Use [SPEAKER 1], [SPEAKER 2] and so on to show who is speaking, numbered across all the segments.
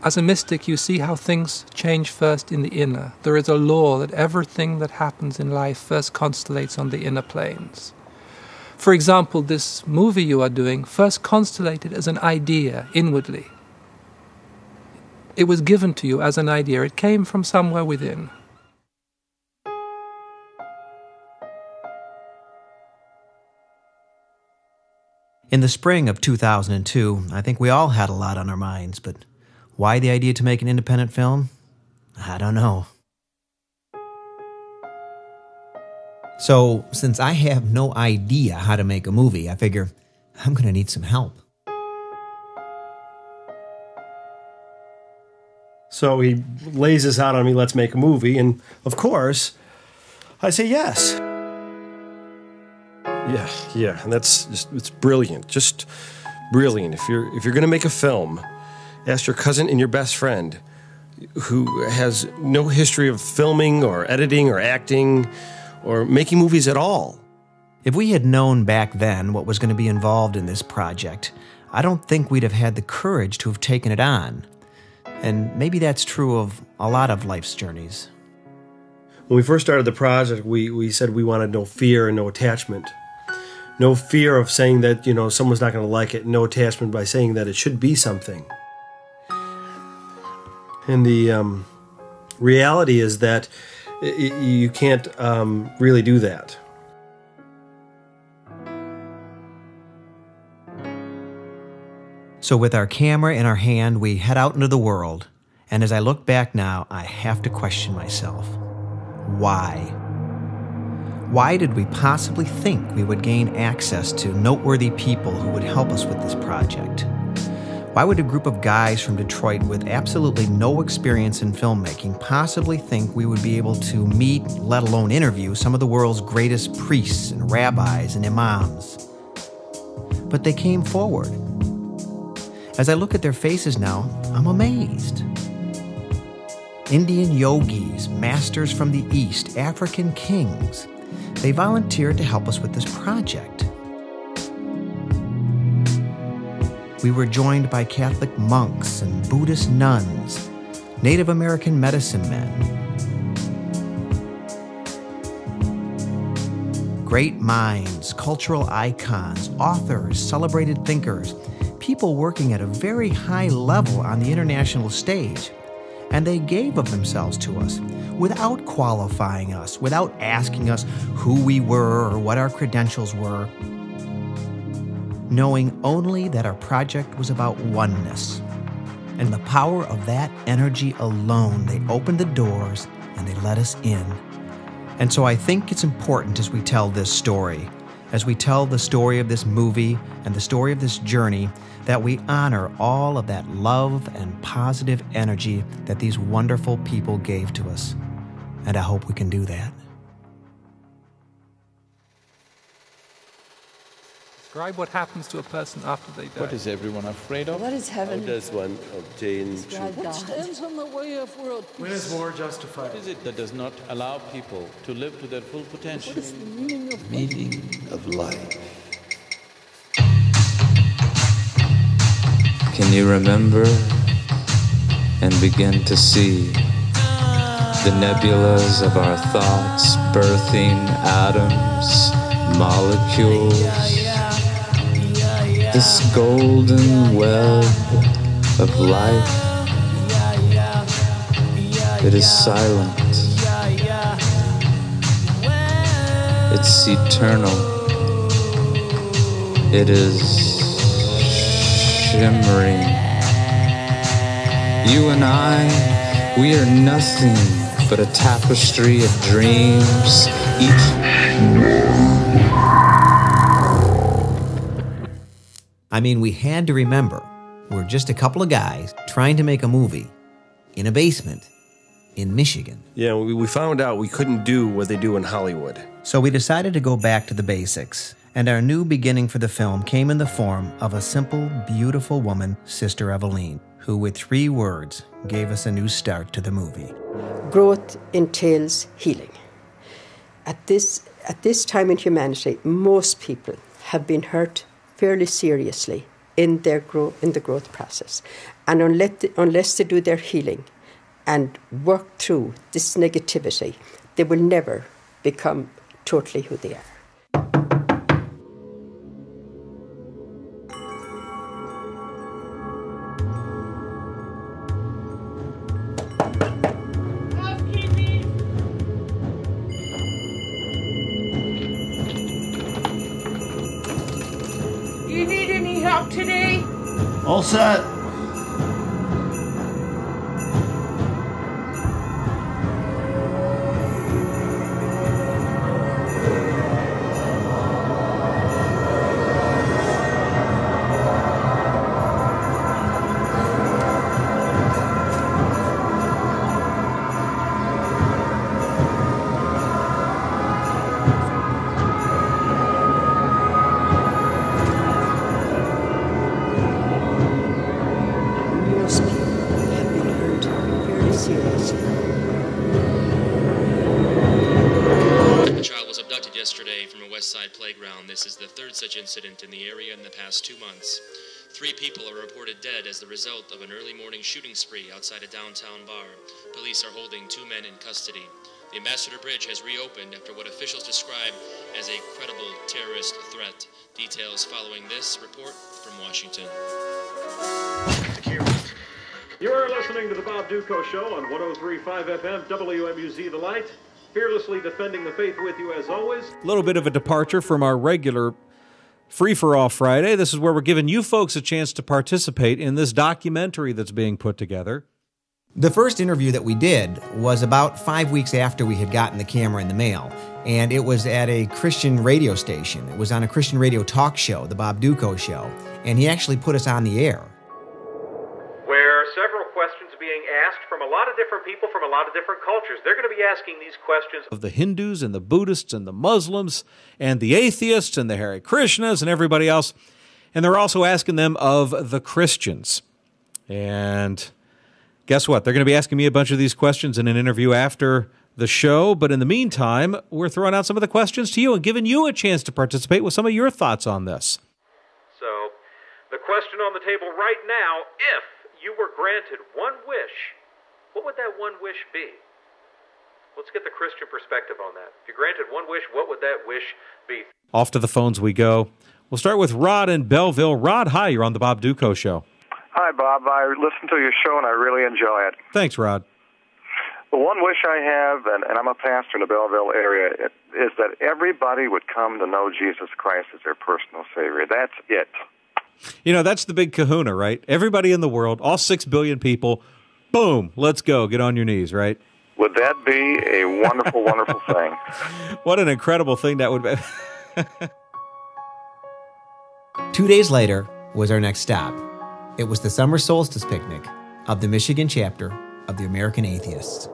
[SPEAKER 1] As a mystic, you see how things change first in the inner. There is a law that everything that happens in life first constellates on the inner planes. For example, this movie you are doing first constellated as an idea inwardly. It was given to you as an idea, it came from somewhere within.
[SPEAKER 2] In the spring of 2002, I think we all had a lot on our minds, but why the idea to make an independent film? I don't know. So, since I have no idea how to make a movie, I figure I'm going to need some help.
[SPEAKER 3] So he lays this out on me, let's make a movie. And of course, I say yes. Yeah, yeah, and that's just, it's brilliant. Just brilliant. If you're if you're going to make a film, ask your cousin and your best friend who has no history of filming or editing or acting or making movies at all.
[SPEAKER 2] If we had known back then what was going to be involved in this project, I don't think we'd have had the courage to have taken it on. And maybe that's true of a lot of life's journeys.
[SPEAKER 3] When we first started the project, we, we said we wanted no fear and no attachment no fear of saying that you know someone's not going to like it no attachment by saying that it should be something and the um, reality is that you can't um, really do that.
[SPEAKER 2] So with our camera in our hand we head out into the world. And as i look back now i have to question myself. Why? Why did we possibly think we would gain access to noteworthy people who would help us with this project? Why would a group of guys from Detroit with absolutely no experience in filmmaking possibly think we would be able to meet, let alone interview, some of the world's greatest priests and rabbis and imams? But they came forward. As I look at their faces now, I'm amazed. Indian yogis, masters from the East, African kings, they volunteered to help us with this project. We were joined by Catholic monks and Buddhist nuns, Native American medicine men, great minds, cultural icons, authors, celebrated thinkers, people working at a very high level on the international stage. And they gave of themselves to us without qualifying us, without asking us who we were or what our credentials were, knowing only that our project was about oneness. And the power of that energy alone, they opened the doors and they let us in. And so I think it's important as we tell this story, as we tell the story of this movie and the story of this journey, that we honor all of that love and positive energy that these wonderful people gave to us. And I hope we can do that.
[SPEAKER 1] Describe what happens to a person after they die.
[SPEAKER 4] What is everyone afraid of?
[SPEAKER 5] What is heaven?
[SPEAKER 6] How does one obtain
[SPEAKER 5] Describe
[SPEAKER 6] truth?
[SPEAKER 5] God.
[SPEAKER 7] stands on the way of world peace?
[SPEAKER 3] when is war justified
[SPEAKER 4] What is it that does not allow people to live to their full potential?
[SPEAKER 7] What is the meaning of
[SPEAKER 6] Meaning of life.
[SPEAKER 8] Can you remember and begin to see the nebulas of our thoughts birthing atoms, molecules? This golden web of life. It is silent. It's eternal. It is shimmering. You and I, we are nothing but a tapestry of dreams, each
[SPEAKER 2] I mean, we had to remember we're just a couple of guys trying to make a movie in a basement in Michigan.
[SPEAKER 3] yeah we, we found out we couldn't do what they do in hollywood
[SPEAKER 2] So we decided to go back to the basics, and our new beginning for the film came in the form of a simple, beautiful woman, Sister Eveline, who, with three words, gave us a new start to the movie.
[SPEAKER 5] Growth entails healing. At this, at this time in humanity, most people have been hurt fairly seriously in their grow in the growth process. And unless unless they do their healing and work through this negativity, they will never become totally who they are.
[SPEAKER 9] In the area in the past two months. Three people are reported dead as the result of an early morning shooting spree outside a downtown bar. Police are holding two men in custody. The Ambassador Bridge has reopened after what officials describe as a credible terrorist threat. Details following this report from Washington.
[SPEAKER 10] You're listening to the Bob Dutko Show on 103.5 FM, WMUZ The Light. Fearlessly defending the faith with you as always.
[SPEAKER 11] A little bit of a departure from our regular Free for All Friday. This is where we're giving you folks a chance to participate in this documentary that's being put together.
[SPEAKER 2] The first interview that we did was about five weeks after we had gotten the camera in the mail, and it was at a Christian radio station. It was on a Christian radio talk show, the Bob Dutko Show, and he actually put us on the air.
[SPEAKER 10] People from a lot of different cultures. They're going to be asking these questions
[SPEAKER 11] Of the Hindus and the Buddhists and the Muslims and the atheists and the Hare Krishnas and everybody else. And they're also asking them of the Christians. And guess what? They're going to be asking me a bunch of these questions in an interview after the show. But in the meantime, we're throwing out some of the questions to you and giving you a chance to participate with some of your thoughts on this.
[SPEAKER 10] So, the question on the table right now if you were granted one wish, what would that one wish be? Let's get the Christian perspective on that. If you're granted one wish, what would that wish be?
[SPEAKER 11] Off to the phones we go. We'll start with Rod in Belleville. Rod, hi, you're on the Bob Dutko Show.
[SPEAKER 12] Hi, Bob. I listen to your show and I really enjoy it.
[SPEAKER 11] Thanks, Rod.
[SPEAKER 12] The one wish I have, and, and I'm a pastor in the Belleville area, is that everybody would come to know Jesus Christ as their personal Savior. That's it.
[SPEAKER 11] You know, that's the big kahuna, right? Everybody in the world, all six billion people, boom, let's go. Get on your knees, right?
[SPEAKER 12] Would that be a wonderful, wonderful thing?
[SPEAKER 11] What an incredible thing that would be.
[SPEAKER 2] Two days later was our next stop. It was the summer solstice picnic of the Michigan chapter of the American Atheists.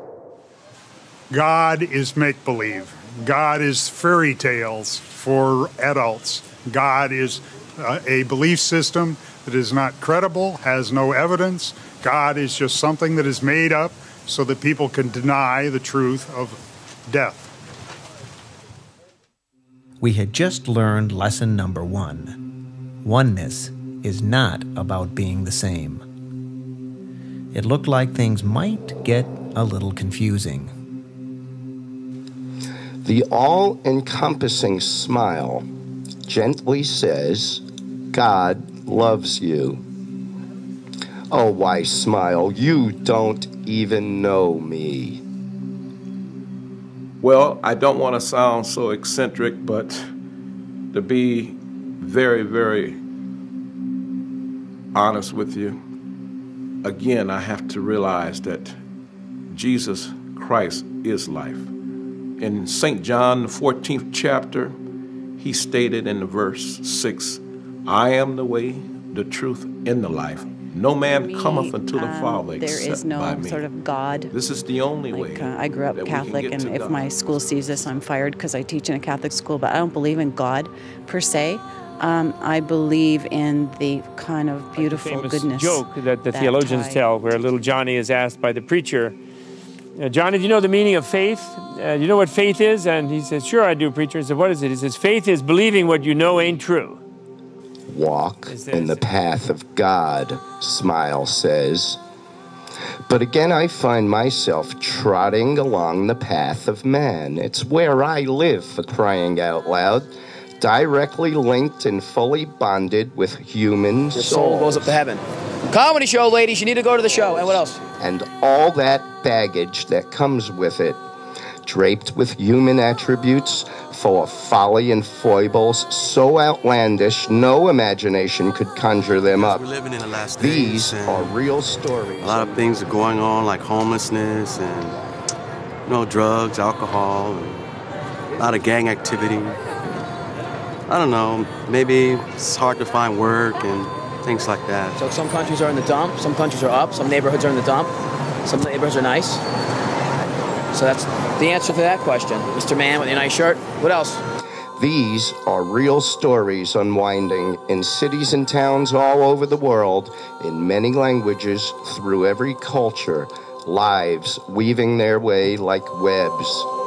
[SPEAKER 13] God is make believe. God is fairy tales for adults. God is uh, a belief system that is not credible, has no evidence. God is just something that is made up so that people can deny the truth of death.
[SPEAKER 2] We had just learned lesson number one oneness is not about being the same. It looked like things might get a little confusing.
[SPEAKER 14] The all encompassing smile gently says, God loves you. Oh, why smile? You don't even know me.
[SPEAKER 4] Well, I don't want to sound so eccentric, but to be very, very honest with you, again, I have to realize that Jesus Christ is life. In St. John, the 14th chapter, he stated in the verse 6 I am the way, the truth, and the life. No man
[SPEAKER 15] me,
[SPEAKER 4] cometh unto the
[SPEAKER 15] um,
[SPEAKER 4] Father
[SPEAKER 15] there
[SPEAKER 4] except
[SPEAKER 15] is no
[SPEAKER 4] by me.
[SPEAKER 15] sort of God.
[SPEAKER 4] This is the only way.
[SPEAKER 15] Uh, I grew up
[SPEAKER 4] that we can
[SPEAKER 15] Catholic, and if
[SPEAKER 4] God.
[SPEAKER 15] my school sees this, I'm fired because I teach in a Catholic school. But I don't believe in God per se. Um, I believe in the kind of beautiful
[SPEAKER 16] famous
[SPEAKER 15] goodness.
[SPEAKER 16] joke that the
[SPEAKER 15] that
[SPEAKER 16] theologians
[SPEAKER 15] tie-
[SPEAKER 16] tell, where little Johnny is asked by the preacher, uh, Johnny, do you know the meaning of faith? Uh, do you know what faith is? And he says, Sure, I do, preacher. He said, What is it? He says, Faith is believing what you know ain't true.
[SPEAKER 14] Walk in the path of God, Smile says. But again, I find myself trotting along the path of man. It's where I live, for crying out loud, directly linked and fully bonded with human
[SPEAKER 17] Your soul
[SPEAKER 14] souls.
[SPEAKER 17] goes up to heaven. Comedy show, ladies. You need to go to the show. And what else?
[SPEAKER 14] and all that baggage that comes with it, draped with human attributes, full of folly and foibles, so outlandish no imagination could conjure them up.
[SPEAKER 18] We're living in the last
[SPEAKER 14] These
[SPEAKER 18] days, and
[SPEAKER 14] are real stories.
[SPEAKER 18] A lot of things are going on, like homelessness and you know, drugs, alcohol, and a lot of gang activity. I don't know. Maybe it's hard to find work and things like that.
[SPEAKER 17] So some countries are in the dump, some countries are up, some neighborhoods are in the dump, some neighborhoods are nice. So that's the answer to that question. Mr. Man with a nice shirt. What else?
[SPEAKER 14] These are real stories unwinding in cities and towns all over the world, in many languages, through every culture, lives weaving their way like webs.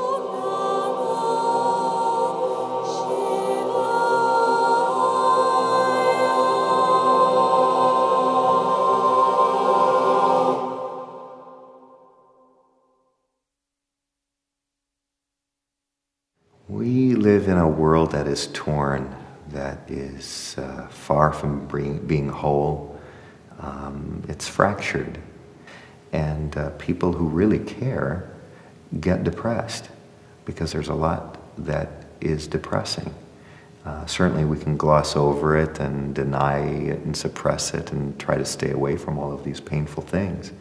[SPEAKER 19] Live in a world that is torn, that is uh, far from being, whole. Um, it's fractured. And uh, people who really care get depressed because there's a lot that is depressing. Uh, certainly, we can gloss over it and deny it and suppress it and try to stay away from all of these painful things.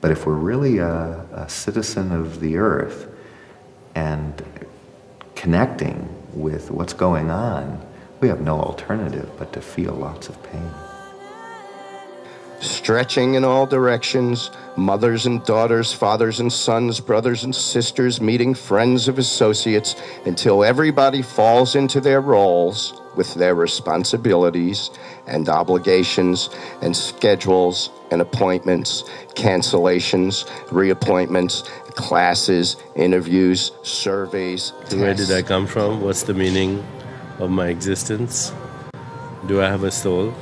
[SPEAKER 19] But if we're really a, a citizen of the earth and connecting with what's going on, we have no alternative but to feel lots of pain.
[SPEAKER 14] Stretching in all directions, mothers and daughters, fathers and sons, brothers and sisters, meeting friends of associates, until everybody falls into their roles with their responsibilities and obligations and schedules and appointments, cancellations, reappointments, classes, interviews, surveys.
[SPEAKER 20] Where did. I come from? What's the meaning of my existence? Do I have a soul?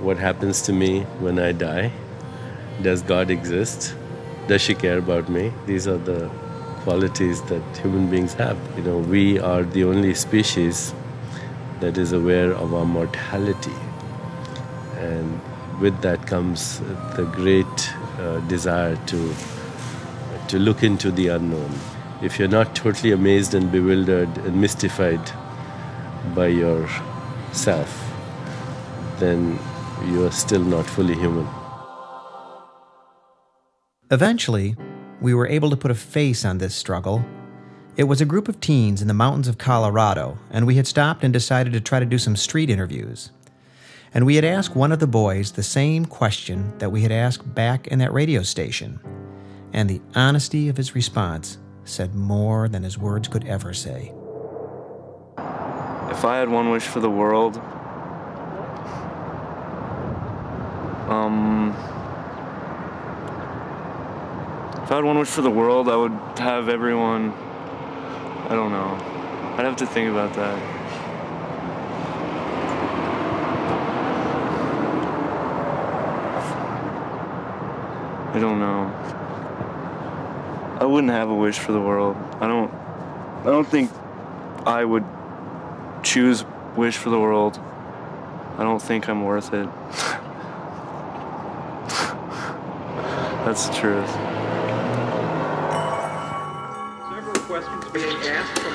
[SPEAKER 20] What happens to me when I die? Does God exist? Does she care about me? These are the qualities that human beings have. You know, we are the only species that is aware of our mortality. And with that comes the great uh, desire to to look into the unknown. If you're not totally amazed and bewildered and mystified by yourself, then you are still not fully human.
[SPEAKER 2] Eventually, we were able to put a face on this struggle. It was a group of teens in the mountains of Colorado, and we had stopped and decided to try to do some street interviews. And we had asked one of the boys the same question that we had asked back in that radio station. And the honesty of his response said more than his words could ever say.
[SPEAKER 9] If I had one wish for the world, um, if I had one wish for the world, I would have everyone. I don't know. I'd have to think about that. I don't know. I wouldn't have a wish for the world. I don't. I don't think I would choose wish for the world. I don't think I'm worth it. That's the truth.
[SPEAKER 21] Several questions being asked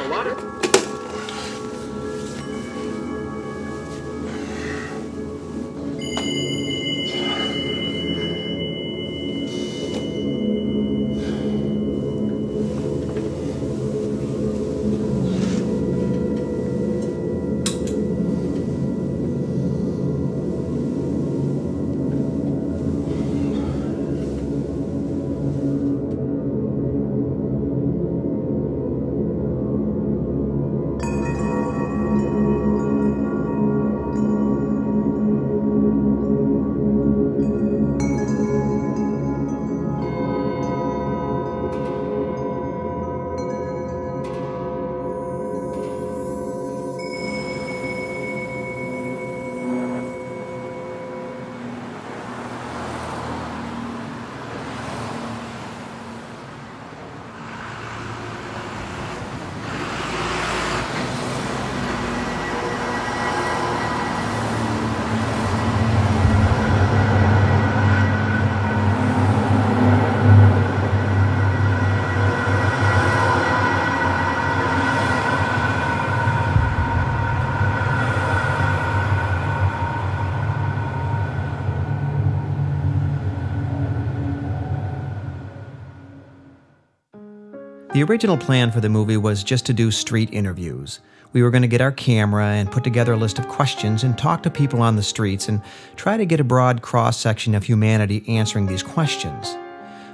[SPEAKER 2] The original plan for the movie was just to do street interviews. We were going to get our camera and put together a list of questions and talk to people on the streets and try to get a broad cross section of humanity answering these questions.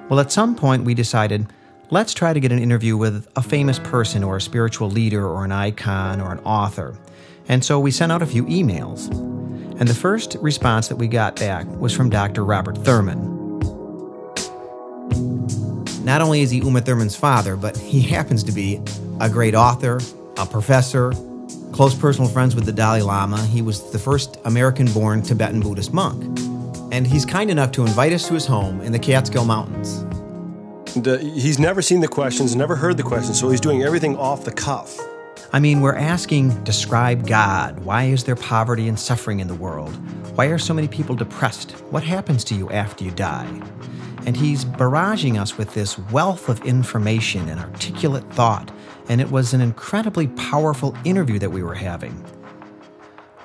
[SPEAKER 2] Well, at some point, we decided let's try to get an interview with a famous person or a spiritual leader or an icon or an author. And so we sent out a few emails. And the first response that we got back was from Dr. Robert Thurman. Not only is he Uma Thurman's father, but he happens to be a great author, a professor, close personal friends with the Dalai Lama. He was the first American born Tibetan Buddhist monk. And he's kind enough to invite us to his home in the Catskill Mountains.
[SPEAKER 3] And, uh, he's never seen the questions, never heard the questions, so he's doing everything off the cuff.
[SPEAKER 2] I mean, we're asking, describe God. Why is there poverty and suffering in the world? Why are so many people depressed? What happens to you after you die? And he's barraging us with this wealth of information and articulate thought, and it was an incredibly powerful interview that we were having.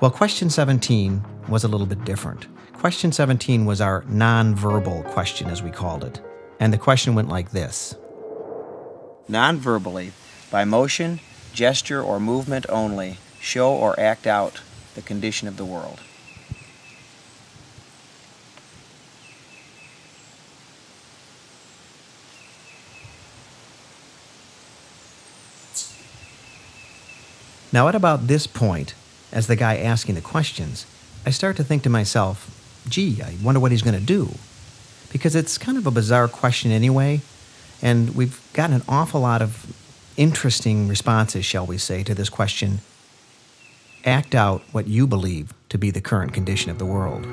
[SPEAKER 2] Well, question 17 was a little bit different. Question 17 was our nonverbal question, as we called it. And the question went like this
[SPEAKER 22] Non-verbally, by motion, gesture, or movement only, show or act out the condition of the world.
[SPEAKER 2] Now, at about this point, as the guy asking the questions, I start to think to myself, gee, I wonder what he's going to do. Because it's kind of a bizarre question anyway, and we've gotten an awful lot of interesting responses, shall we say, to this question act out what you believe to be the current condition of the world.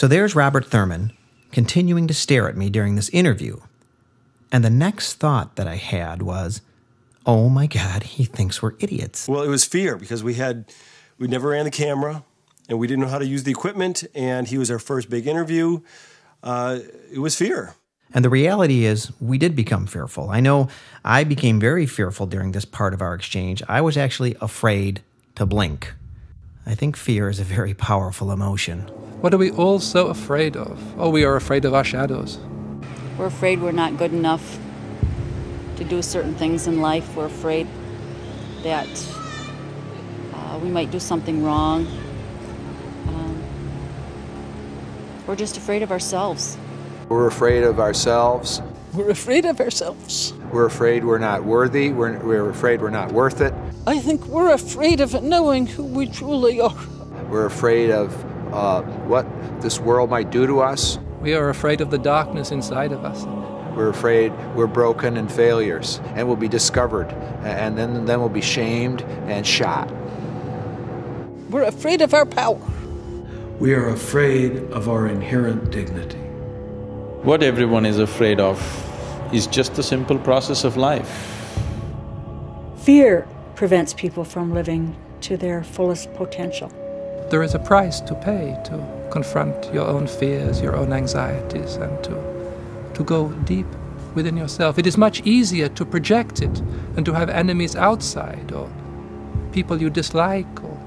[SPEAKER 2] So there's Robert Thurman continuing to stare at me during this interview. And the next thought that I had was, oh my God, he thinks we're idiots.
[SPEAKER 3] Well, it was fear because we had, we never ran the camera and we didn't know how to use the equipment, and he was our first big interview. Uh, it was fear.
[SPEAKER 2] And the reality is, we did become fearful. I know I became very fearful during this part of our exchange. I was actually afraid to blink. I think fear is a very powerful emotion.
[SPEAKER 23] What are we all so afraid of? Oh, we are afraid of our shadows.
[SPEAKER 24] We're afraid we're not good enough to do certain things in life. We're afraid that uh, we might do something wrong. Um, we're just afraid of ourselves.
[SPEAKER 25] We're afraid of ourselves.
[SPEAKER 7] We're afraid of ourselves.
[SPEAKER 25] We're afraid we're not worthy. We're, we're afraid we're not worth it.
[SPEAKER 7] I think we're afraid of knowing who we truly are.
[SPEAKER 25] We're afraid of uh, what this world might do to us.
[SPEAKER 23] We are afraid of the darkness inside of us.
[SPEAKER 25] We're afraid we're broken and failures and we'll be discovered, and then, then we'll be shamed and shot.
[SPEAKER 7] We're afraid of our power.
[SPEAKER 26] We are afraid of our inherent dignity.
[SPEAKER 27] What everyone is afraid of is just the simple process of life.
[SPEAKER 28] Fear prevents people from living to their fullest potential.
[SPEAKER 23] There is a price to pay to confront your own fears, your own anxieties, and to, to go deep within yourself. It is much easier to project it and to have enemies outside or people you dislike, or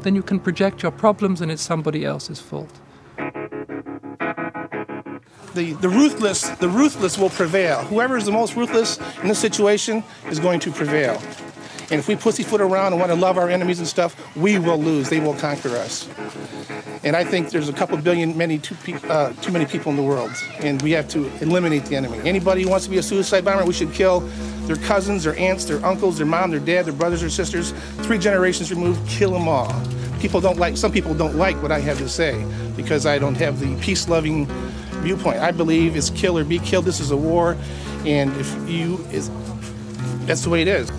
[SPEAKER 23] then you can project your problems and it's somebody else's fault.
[SPEAKER 29] The, the ruthless the ruthless will prevail. Whoever is the most ruthless in this situation is going to prevail. And if we pussyfoot around and want to love our enemies and stuff, we will lose. They will conquer us. And I think there's a couple billion, many too, uh, too many people in the world, and we have to eliminate the enemy. Anybody who wants to be a suicide bomber, we should kill their cousins, their aunts, their uncles, their mom, their dad, their brothers or sisters, three generations removed, kill them all. People don't like, some people don't like what I have to say because I don't have the peace-loving viewpoint. I believe it's kill or be killed. This is a war, and if you, is, that's the way it is.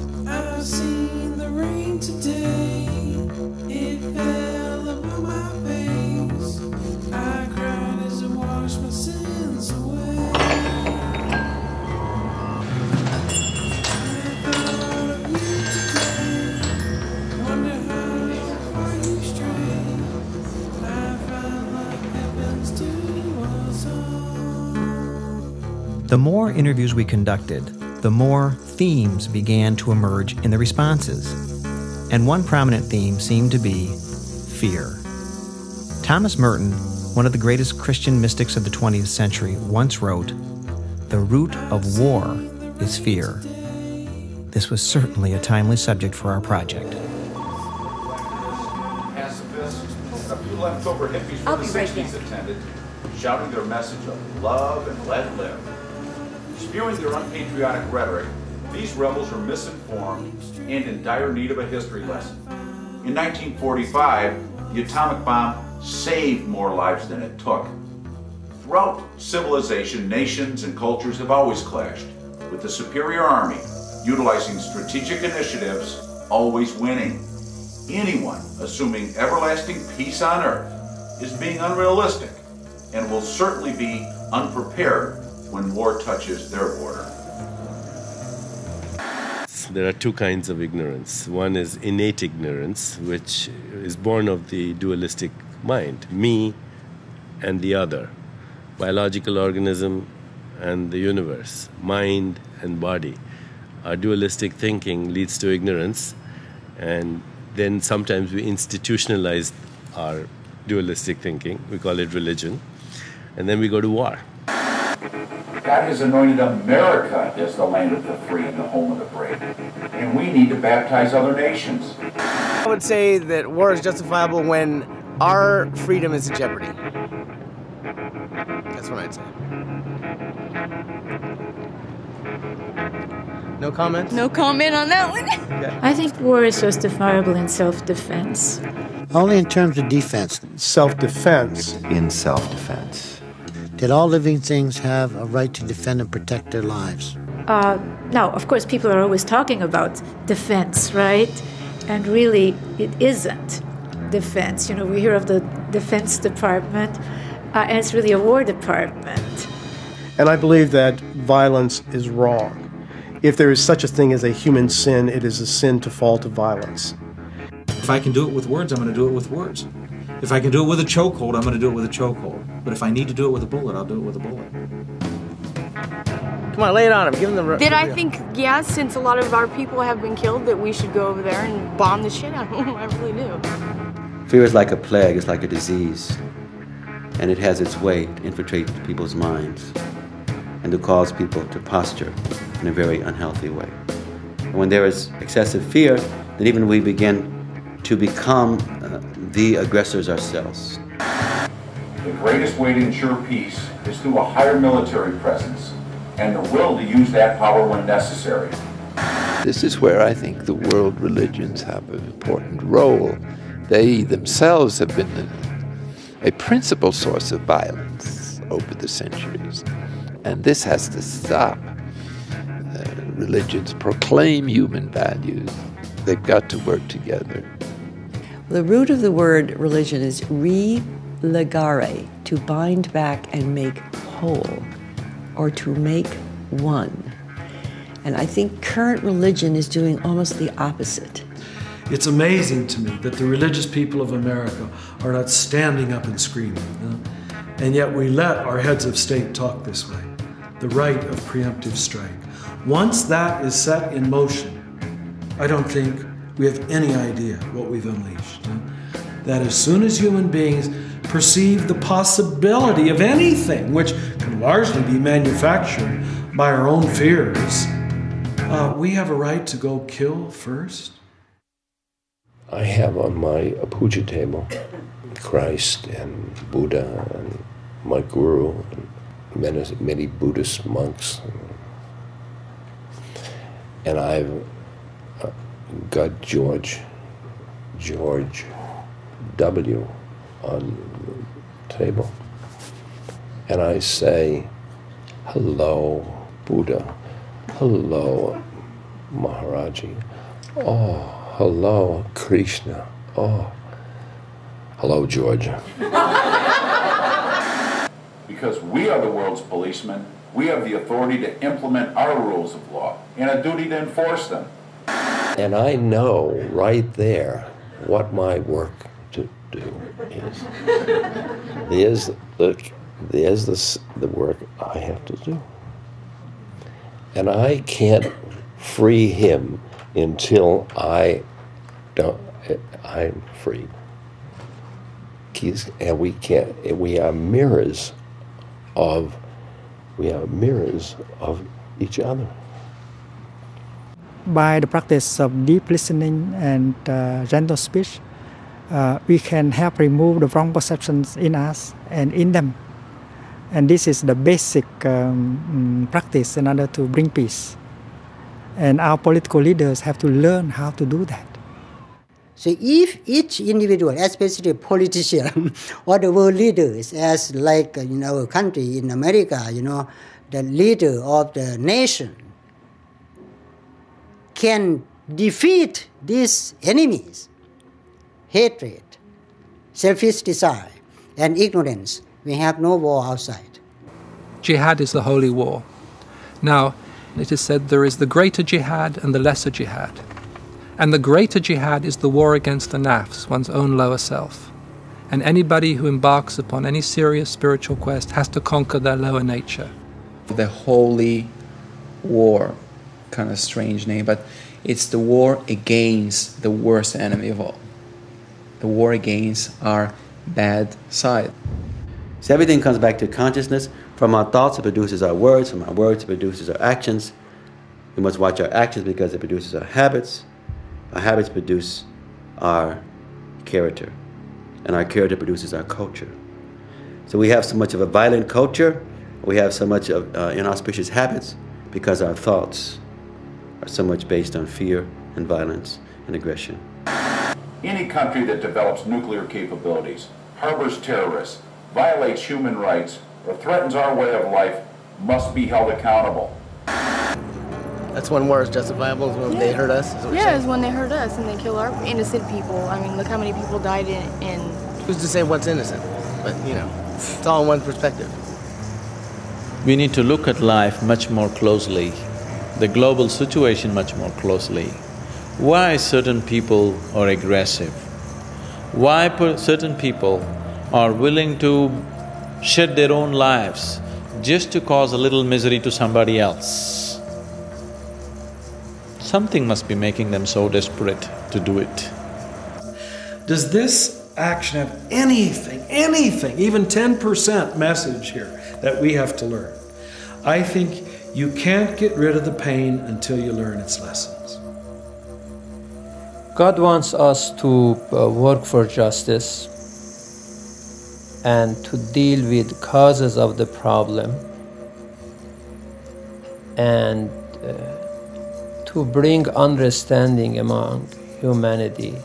[SPEAKER 2] More interviews we conducted, the more themes began to emerge in the responses. And one prominent theme seemed to be fear. Thomas Merton, one of the greatest Christian mystics of the 20th century, once wrote The root of war is fear. This was certainly a timely subject for our project.
[SPEAKER 30] Pacifist, a few leftover hippies
[SPEAKER 31] I'll
[SPEAKER 30] from
[SPEAKER 31] be
[SPEAKER 30] the
[SPEAKER 31] right
[SPEAKER 30] 60s
[SPEAKER 31] back.
[SPEAKER 30] attended, shouting their message of love and let live. Spewing their unpatriotic rhetoric, these rebels are misinformed and in dire need of a history lesson. In 1945, the atomic bomb saved more lives than it took. Throughout civilization, nations and cultures have always clashed, with the superior army utilizing strategic initiatives, always winning. Anyone assuming everlasting peace on earth is being unrealistic and will certainly be unprepared when war touches their border.
[SPEAKER 20] There are two kinds of ignorance. One is innate ignorance, which is born of the dualistic mind me and the other, biological organism and the universe, mind and body. Our dualistic thinking leads to ignorance, and then sometimes we institutionalize our dualistic thinking. We call it religion, and then we go to war.
[SPEAKER 30] God has anointed America as the land of the free and the home of the brave. And we need to baptize other nations.
[SPEAKER 32] I would say that war is justifiable when our freedom is in jeopardy. That's what I'd say. No comment?
[SPEAKER 33] No comment on that one. okay.
[SPEAKER 34] I think war is justifiable in self defense.
[SPEAKER 35] Only in terms of defense.
[SPEAKER 3] Self defense.
[SPEAKER 19] In self defense.
[SPEAKER 35] That all living things have a right to defend and protect their lives.
[SPEAKER 34] Uh, now, of course, people are always talking about defense, right? And really, it isn't defense. You know, we hear of the Defense Department, uh, and it's really a War Department.
[SPEAKER 3] And I believe that violence is wrong. If there is such a thing as a human sin, it is a sin to fall to violence.
[SPEAKER 11] If I can do it with words, I'm going to do it with words. If I can do it with a chokehold, I'm going to do it with a chokehold. But if I need to do it with a bullet, I'll do it with a bullet.
[SPEAKER 32] Come on, lay it on him. Give him the.
[SPEAKER 31] That I
[SPEAKER 32] the-
[SPEAKER 31] think, yeah, since a lot of our people have been killed, that we should go over there and bomb the shit out of them. I really do.
[SPEAKER 36] Fear is like a plague, it's like a disease. And it has its way to infiltrate people's minds and to cause people to posture in a very unhealthy way. And when there is excessive fear, then even we begin to become the aggressors ourselves.
[SPEAKER 30] The greatest way to ensure peace is through a higher military presence and the will to use that power when necessary.
[SPEAKER 37] This is where I think the world religions have an important role. They themselves have been a, a principal source of violence over the centuries. And this has to stop. Uh, religions proclaim human values, they've got to work together.
[SPEAKER 38] The root of the word religion is religare, to bind back and make whole, or to make one. And I think current religion is doing almost the opposite.
[SPEAKER 6] It's amazing to me that the religious people of America are not standing up and screaming. you know? And yet we let our heads of state talk this way the right of preemptive strike. Once that is set in motion, I don't think we have any idea what we've unleashed. That as soon as human beings perceive the possibility of anything, which can largely be manufactured by our own fears,
[SPEAKER 39] uh, we have a right to go kill first?
[SPEAKER 40] I have on my puja table Christ and Buddha and my guru and many, many Buddhist monks. And I've got George, George W. on the table. And I say, hello, Buddha. Hello, Maharaji. Oh, hello, Krishna. Oh, hello, George.
[SPEAKER 30] Because we are the world's policemen, we have the authority to implement our rules of law and a duty to enforce them.
[SPEAKER 40] And I know right there what my work to do is. There's the, there's the, the work I have to do. And I can't free him until I don't, I'm free. He's, and we can't, we are mirrors of, we are mirrors of each other.
[SPEAKER 41] By the practice of deep listening and uh, gentle speech, uh, we can help remove the wrong perceptions in us and in them. And this is the basic um, practice in order to bring peace. And our political leaders have to learn how to do that.
[SPEAKER 42] So if each individual, especially politician or the world leaders, as like in our country, in America, you know, the leader of the nation, can defeat these enemies, hatred, selfish desire, and ignorance, we have no war outside.
[SPEAKER 23] Jihad is the holy war. Now, it is said there is the greater jihad and the lesser jihad. And the greater jihad is the war against the nafs, one's own lower self. And anybody who embarks upon any serious spiritual quest has to conquer their lower nature.
[SPEAKER 43] The holy war, kind of strange name, but it's the war against the worst enemy of all. The war against our bad side.
[SPEAKER 36] So everything comes back to consciousness. From our thoughts, it produces our words. From our words, it produces our actions. We must watch our actions because it produces our habits. Our habits produce our character, and our character produces our culture. So we have so much of a violent culture, we have so much of uh, inauspicious habits because our thoughts are so much based on fear and violence and aggression.
[SPEAKER 30] Any country that develops nuclear capabilities, harbors terrorists, violates human rights, or threatens our way of life must be held accountable.
[SPEAKER 32] That's when war is justifiable, is when they hurt us? Is what
[SPEAKER 31] Yeah, it's when they hurt us and they kill our innocent people. I mean, look how many people died in. in
[SPEAKER 32] Who's to say what's innocent? But, you know, it's all in one perspective.
[SPEAKER 27] We need to look at life much more closely, the global situation much more closely. Why certain people are aggressive? Why certain people are willing to shed their own lives just to cause a little misery to somebody else? Something must be making them so desperate to do it.
[SPEAKER 39] Does this action have anything, anything, even 10% message here that we have to learn? I think you can't get rid of the pain until you learn its lessons.
[SPEAKER 6] God wants us to uh, work for justice and to deal with causes of the problem and uh, to bring understanding among humanity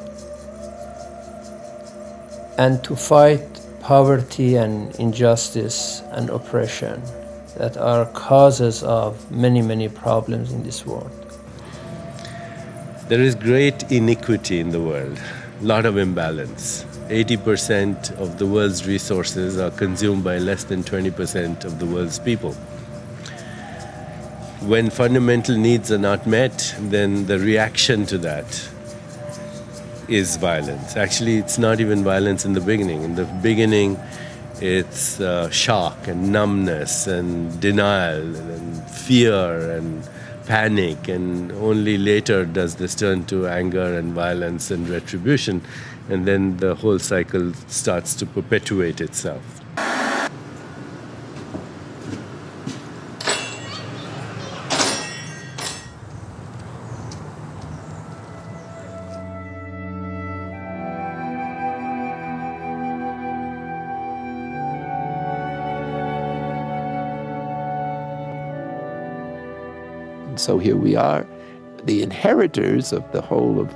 [SPEAKER 6] and to fight poverty and injustice and oppression that are causes of many, many problems in this world.
[SPEAKER 20] There is great iniquity in the world, a lot of imbalance. 80% of the world's resources are consumed by less than 20% of the world's people. When fundamental needs are not met, then the reaction to that is violence. Actually, it's not even violence in the beginning. In the beginning, it's uh, shock and numbness and denial and fear and panic, and only later does this turn to anger and violence and retribution, and then the whole cycle starts to perpetuate itself.
[SPEAKER 37] So here we are, the inheritors of the whole of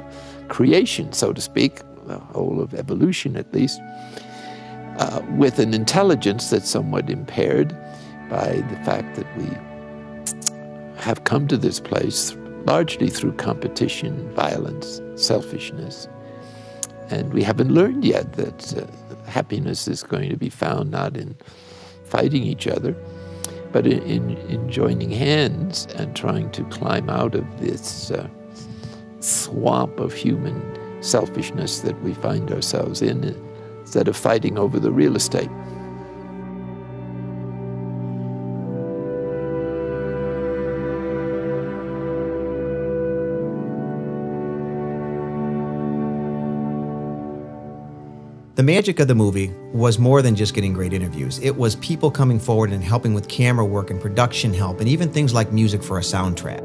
[SPEAKER 37] creation, so to speak, the whole of evolution at least, uh, with an intelligence that's somewhat impaired by the fact that we have come to this place largely through competition, violence, selfishness. And we haven't learned yet that uh, happiness is going to be found not in fighting each other, but in, in, in joining hands and trying to climb out of this uh, swamp of human selfishness that we find ourselves in instead of fighting over the real estate.
[SPEAKER 2] The magic of the movie was more than just getting great interviews. It was people coming forward and helping with camera work and production help, and even things like music for a soundtrack.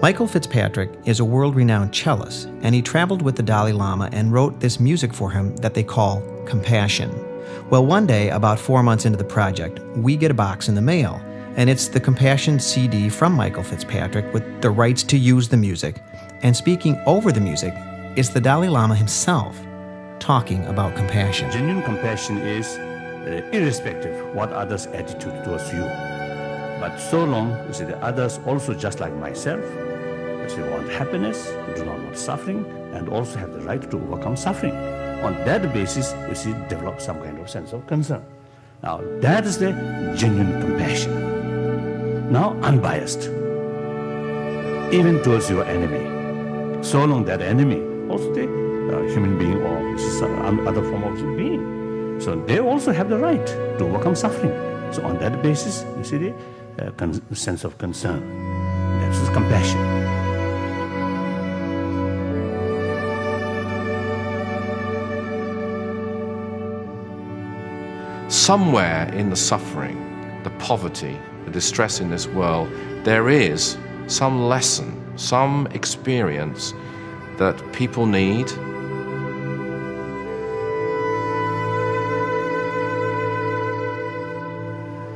[SPEAKER 2] Michael Fitzpatrick is a world renowned cellist, and he traveled with the Dalai Lama and wrote this music for him that they call Compassion. Well, one day, about four months into the project, we get a box in the mail, and it's the Compassion CD from Michael Fitzpatrick with the rights to use the music. And speaking over the music is the Dalai Lama himself talking about compassion.
[SPEAKER 44] Genuine compassion is uh, irrespective what others' attitude towards you. But so long, as the others also just like myself, you they want happiness, do not want suffering, and also have the right to overcome suffering. On that basis, you see, develop some kind of sense of concern. Now, that is the genuine compassion. Now, unbiased, even towards your enemy. So long that enemy also uh, human being or other form of being. So they also have the right to overcome suffering. So on that basis, you see the uh, sense of concern. That's compassion.
[SPEAKER 42] Somewhere in the suffering, the poverty, the distress in this world, there is some lesson, some experience that people need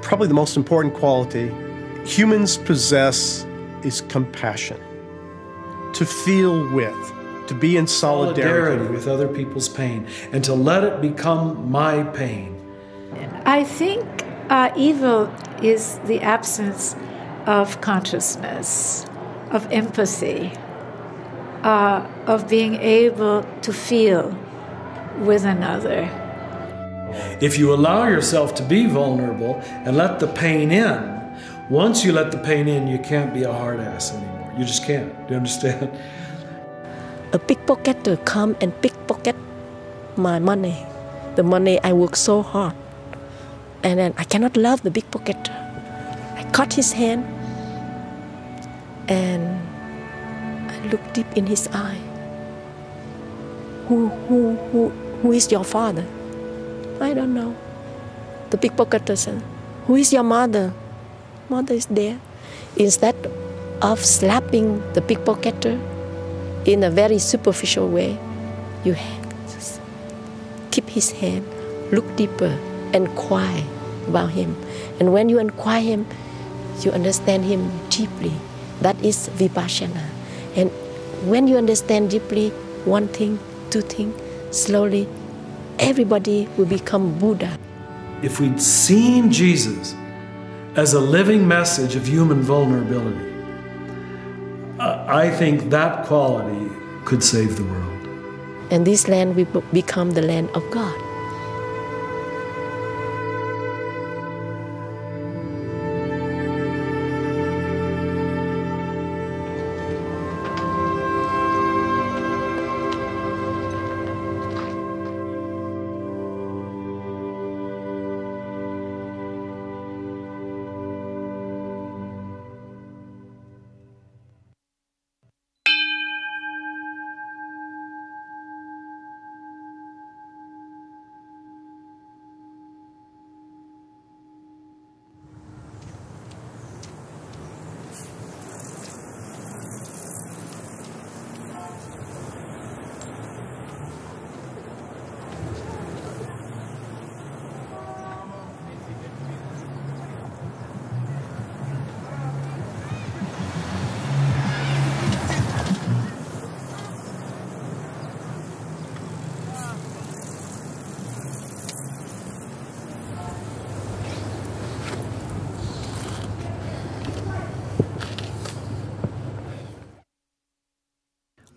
[SPEAKER 3] probably the most important quality humans possess is compassion. To feel with, to be in solidarity.
[SPEAKER 6] solidarity with other people's pain, and to let it become my pain.
[SPEAKER 34] I think uh, evil is the absence of consciousness, of empathy, uh, of being able to feel with another.
[SPEAKER 6] If you allow yourself to be vulnerable and let the pain in, once you let the pain in, you can't be a hard ass anymore. You just can't. Do you understand?
[SPEAKER 45] A pickpocketer come and pickpocket my money, the money I work so hard, and then I cannot love the pickpocketer. I cut his hand, and I look deep in his eye. Who, who, who, who is your father? I don't know. The pickpocketer said, Who is your mother? Mother is there. Instead of slapping the pickpocketer in a very superficial way, you keep his hand, look deeper, and inquire about him. And when you inquire him, you understand him deeply. That is vipassana. And when you understand deeply one thing, two things, slowly everybody will become Buddha.
[SPEAKER 6] If we'd seen Jesus as a living message of human vulnerability, I think that quality could save the world.
[SPEAKER 45] And this land will become the land of God.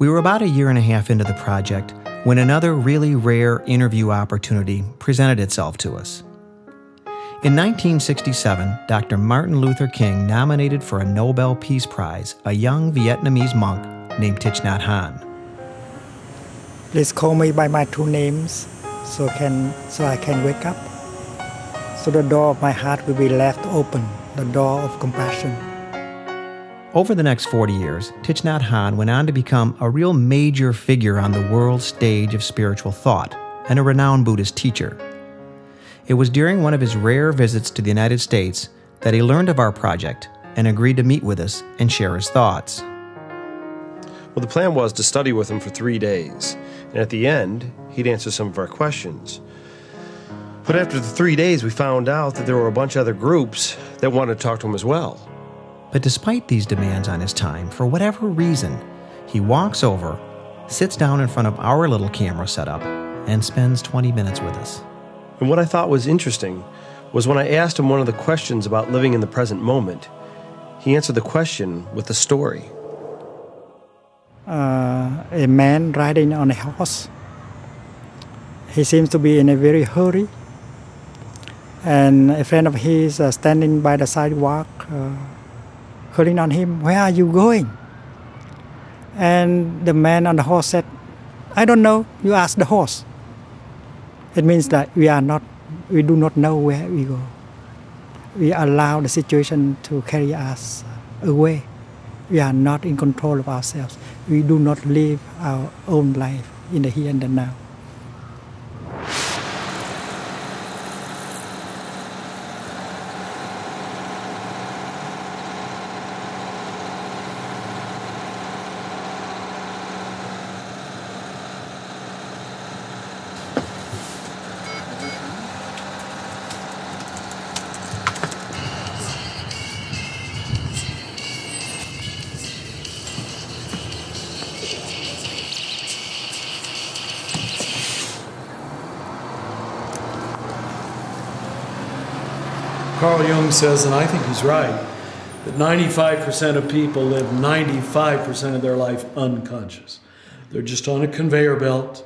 [SPEAKER 2] We were about a year and a half into the project when another really rare interview opportunity presented itself to us. In 1967, Dr. Martin Luther King nominated for a Nobel Peace Prize a young Vietnamese monk named Thich Nhat Hanh.
[SPEAKER 41] Please call me by my true names so can so I can wake up. So the door of my heart will be left open, the door of compassion.
[SPEAKER 2] Over the next 40 years, Thich Nhat Hanh went on to become a real major figure on the world stage of spiritual thought and a renowned Buddhist teacher. It was during one of his rare visits to the United States that he learned of our project and agreed to meet with us and share his thoughts.
[SPEAKER 3] Well, the plan was to study with him for three days, and at the end, he'd answer some of our questions. But after the three days, we found out that there were a bunch of other groups that wanted to talk to him as well.
[SPEAKER 2] But despite these demands on his time, for whatever reason, he walks over, sits down in front of our little camera setup, and spends 20 minutes with us.
[SPEAKER 3] And what I thought was interesting was when I asked him one of the questions about living in the present moment, he answered the question with a story.
[SPEAKER 41] Uh, a man riding on a horse. He seems to be in a very hurry. And a friend of his uh, standing by the sidewalk, uh, calling on him, Where are you going? And the man on the horse said, I don't know, you ask the horse. It means that we are not, we do not know where we go. We allow the situation to carry us away. We are not in control of ourselves. We do not live our own life in the here and the now.
[SPEAKER 6] Says, and I think he's right, that 95% of people live 95% of their life unconscious. They're just on a conveyor belt.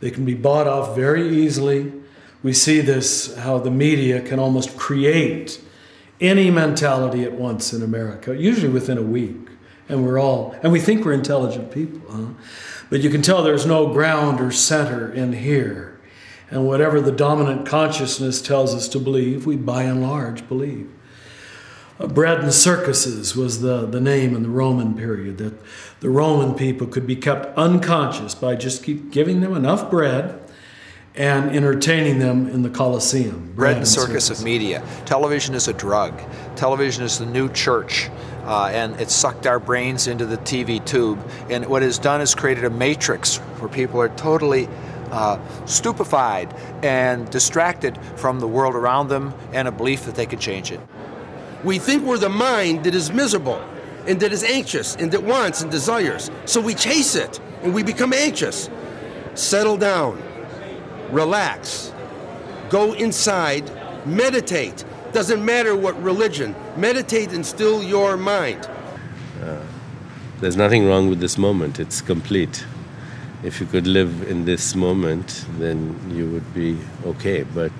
[SPEAKER 6] They can be bought off very easily. We see this, how the media can almost create any mentality at once in America, usually within a week. And we're all, and we think we're intelligent people, huh? But you can tell there's no ground or center in here. And whatever the dominant consciousness tells us to believe, we by and large believe. Uh, bread and circuses was the, the name in the Roman period, that the Roman people could be kept unconscious by just keep giving them enough bread and entertaining them in the Colosseum.
[SPEAKER 25] Bread and circus of media. Television is a drug. Television is the new church. Uh, and it sucked our brains into the TV tube. And what it's done is created a matrix where people are totally uh, stupefied and distracted from the world around them and a belief that they could change it.
[SPEAKER 42] We think we're the mind that is miserable and that is anxious and that wants and desires. So we chase it and we become anxious. Settle down, relax, go inside, meditate. Doesn't matter what religion, meditate and still your mind.
[SPEAKER 20] Uh, there's nothing wrong with this moment, it's complete. If you could live in this moment, then you would be okay, but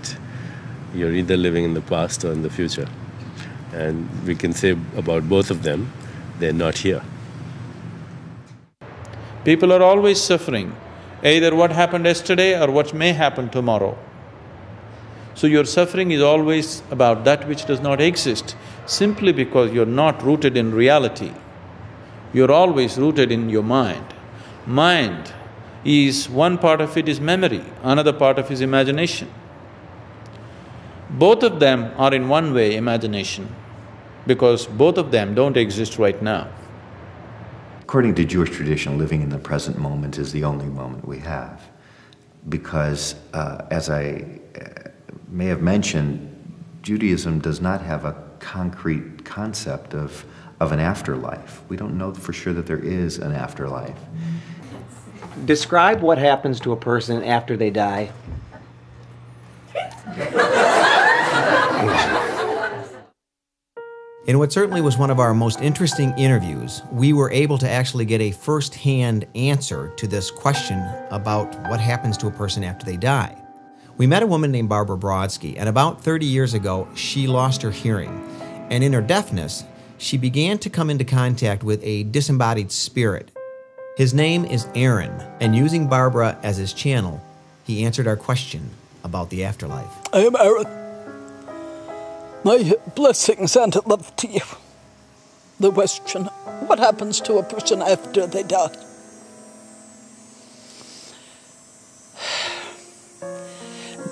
[SPEAKER 20] you're either living in the past or in the future. And we can say about both of them, they're not here.
[SPEAKER 27] People are always suffering, either what happened yesterday or what may happen tomorrow. So your suffering is always about that which does not exist, simply because you're not rooted in reality. You're always rooted in your mind. Mind is, one part of it is memory, another part of it is imagination. Both of them are in one way imagination, because both of them don't exist right now.
[SPEAKER 19] According to Jewish tradition, living in the present moment is the only moment we have. Because, uh, as I uh, may have mentioned, Judaism does not have a concrete concept of, of an afterlife. We don't know for sure that there is an afterlife.
[SPEAKER 46] Describe what happens to a person after they die.
[SPEAKER 2] In what certainly was one of our most interesting interviews, we were able to actually get a first hand answer to this question about what happens to a person after they die. We met a woman named Barbara Brodsky, and about 30 years ago, she lost her hearing. And in her deafness, she began to come into contact with a disembodied spirit. His name is Aaron, and using Barbara as his channel, he answered our question about the afterlife.
[SPEAKER 47] I am Aaron. My blessings and love to you. The question what happens to a person after they die?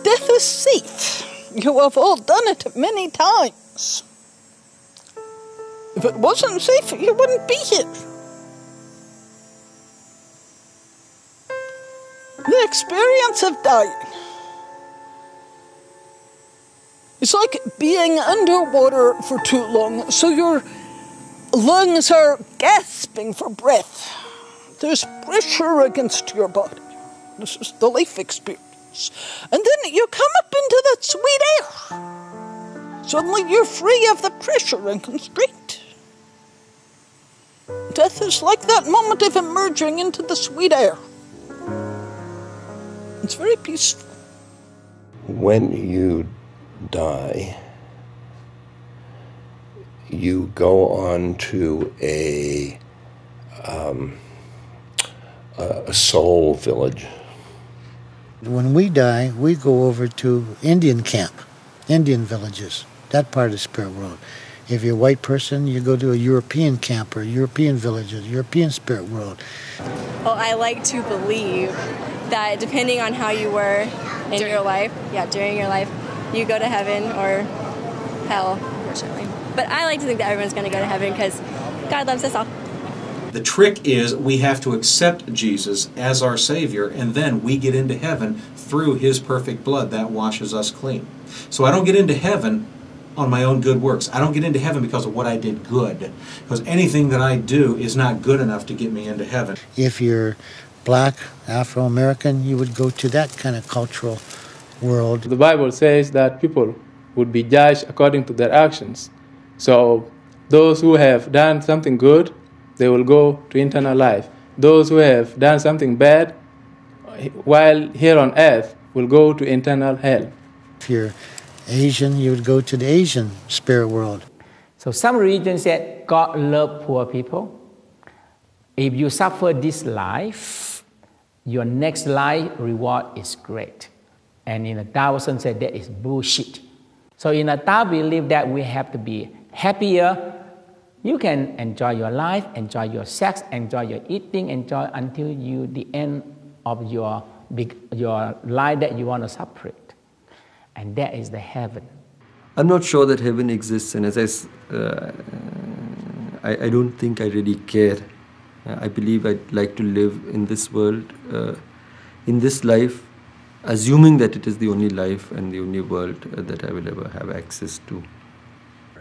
[SPEAKER 47] Death is safe. You have all done it many times. If it wasn't safe, you wouldn't be here. The experience of dying it's like being underwater for too long, so your lungs are gasping for breath. There's pressure against your body. This is the life experience. And then you come up into that sweet air. Suddenly you're free of the pressure and constraint. Death is like that moment of emerging into the sweet air. It's very peaceful.
[SPEAKER 40] When you die, you go on to a, um, a soul village.
[SPEAKER 35] When we die, we go over to Indian camp, Indian villages, that part of the spirit world. If you're a white person, you go to a European camp or European villages, European spirit world.
[SPEAKER 48] Well, I like to believe that depending on how you were in your life, yeah, during your life, you go to heaven or hell, unfortunately. But I like to think that everyone's going to go to heaven because God loves us all.
[SPEAKER 11] The trick is we have to accept Jesus as our Savior, and then we get into heaven through His perfect blood that washes us clean. So I don't get into heaven on my own good works. I don't get into heaven because of what I did good. Because anything that I do is not good enough to get me into heaven.
[SPEAKER 35] If you're black, Afro American, you would go to that kind of cultural world.
[SPEAKER 34] The Bible says that people would be judged according to their actions. So those who have done something good, they will go to eternal life. Those who have done something bad, while here on earth, will go to eternal hell.
[SPEAKER 35] If you're Asian, you would go to the Asian spirit world.
[SPEAKER 49] So some religions said God love poor people. If you suffer this life, your next life reward is great. And in the Taoism said that is bullshit. So in the Tao believe that we have to be happier. You can enjoy your life, enjoy your sex, enjoy your eating, enjoy until you the end of your big, your life that you want to separate. And that is the heaven.
[SPEAKER 50] I'm not sure that heaven exists, and as I, uh, I, I, don't think I really care. Uh, I believe I'd like to live in this world, uh, in this life, assuming that it is the only life and the only world uh, that I will ever have access to.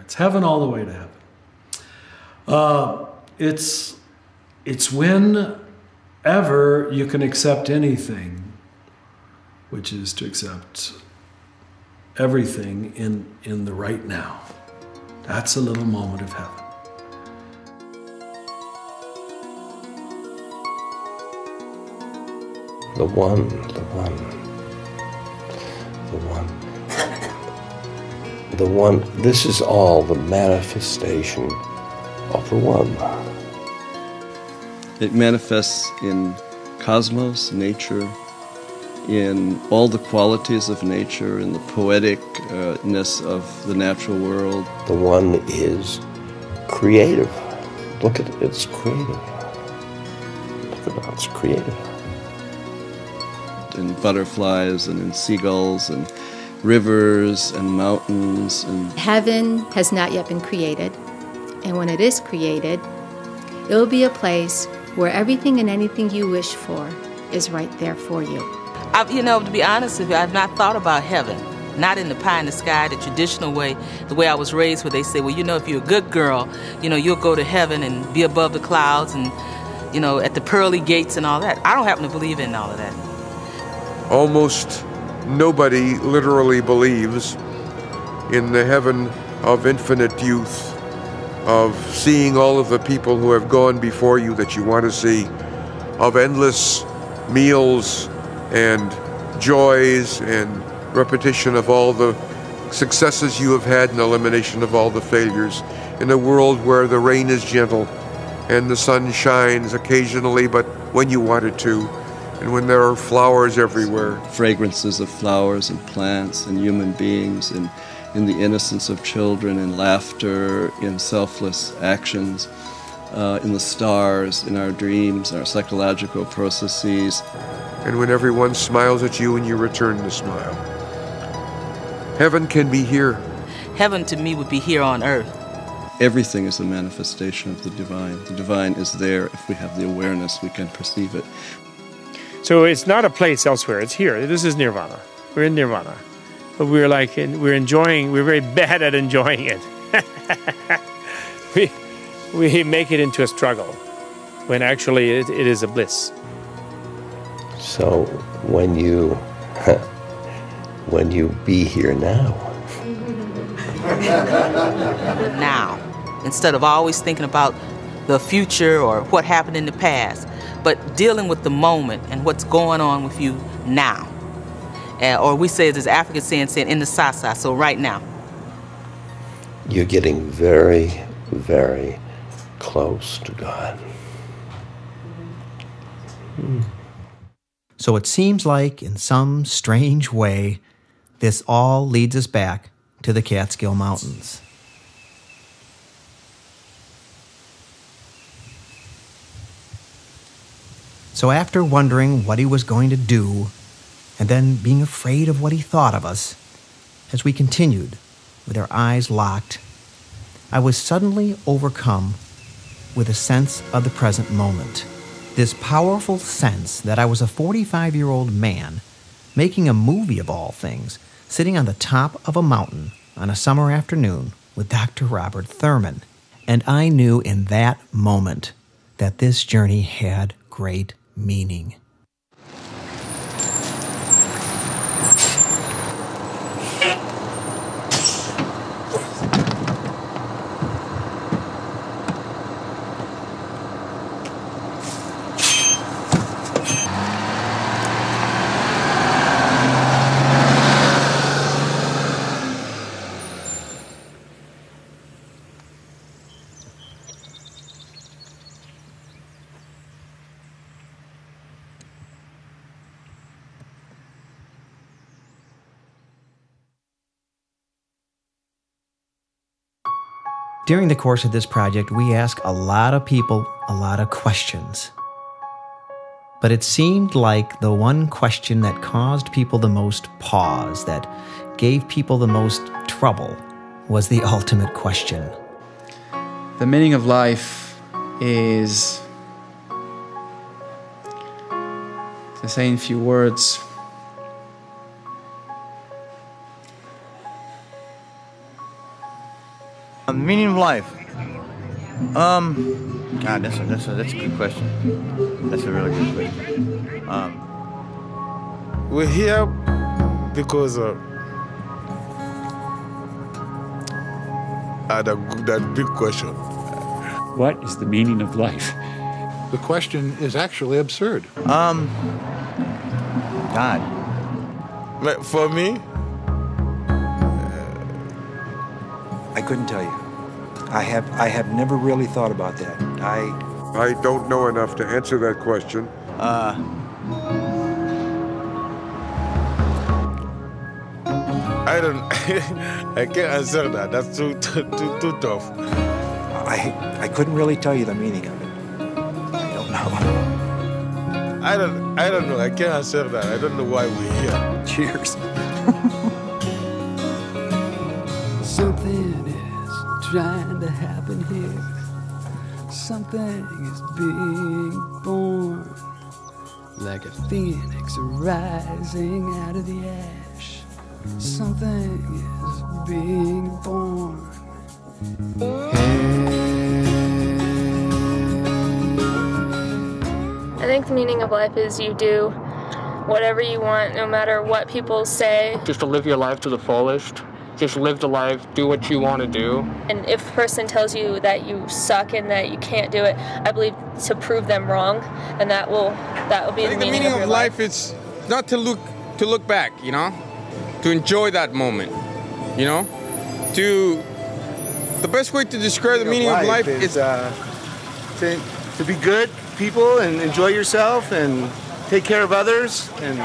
[SPEAKER 6] It's heaven all the way to heaven. Uh, it's, it's when ever you can accept anything, which is to accept everything in, in the right now. That's a little moment of heaven.
[SPEAKER 40] The one, the one the one. The one, this is all the manifestation of the one.
[SPEAKER 51] It manifests in cosmos, nature, in all the qualities of nature, in the poeticness of the natural world.
[SPEAKER 40] The one is creative. Look at it, it's creative. Look at it, it's creative
[SPEAKER 51] in butterflies and in seagulls and rivers and mountains and
[SPEAKER 52] heaven has not yet been created and when it is created it will be a place where everything and anything you wish for is right there for you
[SPEAKER 53] I've, you know to be honest with you i've not thought about heaven. Not in the pie in the sky the traditional way the way i was raised where they say well you know if you're a good girl you know you'll go to heaven and be above the clouds and you know at the pearly gates and all that. I don't happen to believe in all of that.
[SPEAKER 54] Almost nobody literally believes in the heaven of infinite youth
[SPEAKER 55] of seeing all of the people who have gone before you that you want to see, of endless meals and joys and repetition of all the successes you have had and elimination of all the failures in a world where the rain is gentle and the sun shines occasionally, but when you want it to, and when there are flowers everywhere.
[SPEAKER 51] Fragrances of flowers and plants and human beings and in the innocence of children, in laughter, in selfless actions, uh, in the stars, in our dreams, our psychological processes.
[SPEAKER 55] And when everyone smiles at you and you return the smile. Heaven can be here.
[SPEAKER 53] Heaven to me would be here on earth.
[SPEAKER 51] Everything is a manifestation of the divine. The divine is there. If we have the awareness, we can perceive it.
[SPEAKER 56] So it's not a place elsewhere, it's here. This is nirvana. We're in nirvana but we're like we're enjoying we're very bad at enjoying it we we make it into a struggle when actually it, it is a bliss
[SPEAKER 40] so when you when you be here now
[SPEAKER 53] now instead of always thinking about the future or what happened in the past but dealing with the moment and what's going on with you now uh, or we say as African saying, saying in the sasa, so right now.
[SPEAKER 40] You're getting very, very close to God.
[SPEAKER 2] Hmm. So it seems like, in some strange way, this all leads us back to the Catskill Mountains. So, after wondering what he was going to do and then being afraid of what he thought of us, as we continued with our eyes locked, I was suddenly overcome with a sense of the present moment. This powerful sense that I was a 45 year old man making a movie of all things, sitting on the top of a mountain on a summer afternoon with Dr. Robert Thurman. And I knew in that moment that this journey had great meaning. During the course of this project, we asked a lot of people a lot of questions. But it seemed like the one question that caused people the most pause, that gave people the most trouble, was the ultimate question.
[SPEAKER 57] The meaning of life is, to say in few words,
[SPEAKER 58] The meaning of life. Um, God, that's a, that's a, that's a good question. That's a really good question. Um,
[SPEAKER 6] we're here because uh, uh, that, that big question.
[SPEAKER 59] What is the meaning of life?
[SPEAKER 60] The question is actually absurd.
[SPEAKER 58] Um, God.
[SPEAKER 6] For me,
[SPEAKER 61] I couldn't tell you. I have I have never really thought about that. I
[SPEAKER 55] I don't know enough to answer that question.
[SPEAKER 58] Uh
[SPEAKER 6] I don't I can't answer that. That's too too too, too tough.
[SPEAKER 61] I I couldn't really tell you the meaning of it. I don't know.
[SPEAKER 6] I don't I don't know. I can't answer that. I don't know why we're here.
[SPEAKER 61] Cheers.
[SPEAKER 50] Trying to happen here. Something is being born. Like a phoenix rising out of the ash. Something is being born.
[SPEAKER 62] I think the meaning of life is you do whatever you want, no matter what people say.
[SPEAKER 63] Just to live your life to the fullest
[SPEAKER 64] just live the life, do what you want to do.
[SPEAKER 65] And if a person tells you that you suck and that you can't do it, I believe to prove them wrong, and that will that will be
[SPEAKER 66] I
[SPEAKER 65] the
[SPEAKER 66] think the
[SPEAKER 65] meaning,
[SPEAKER 66] meaning
[SPEAKER 65] of,
[SPEAKER 66] of
[SPEAKER 65] your
[SPEAKER 66] life is not to look to look back, you know, to enjoy that moment, you know, to the best way to describe the meaning of life is
[SPEAKER 67] uh, to, to be good people and enjoy yourself and take care of others and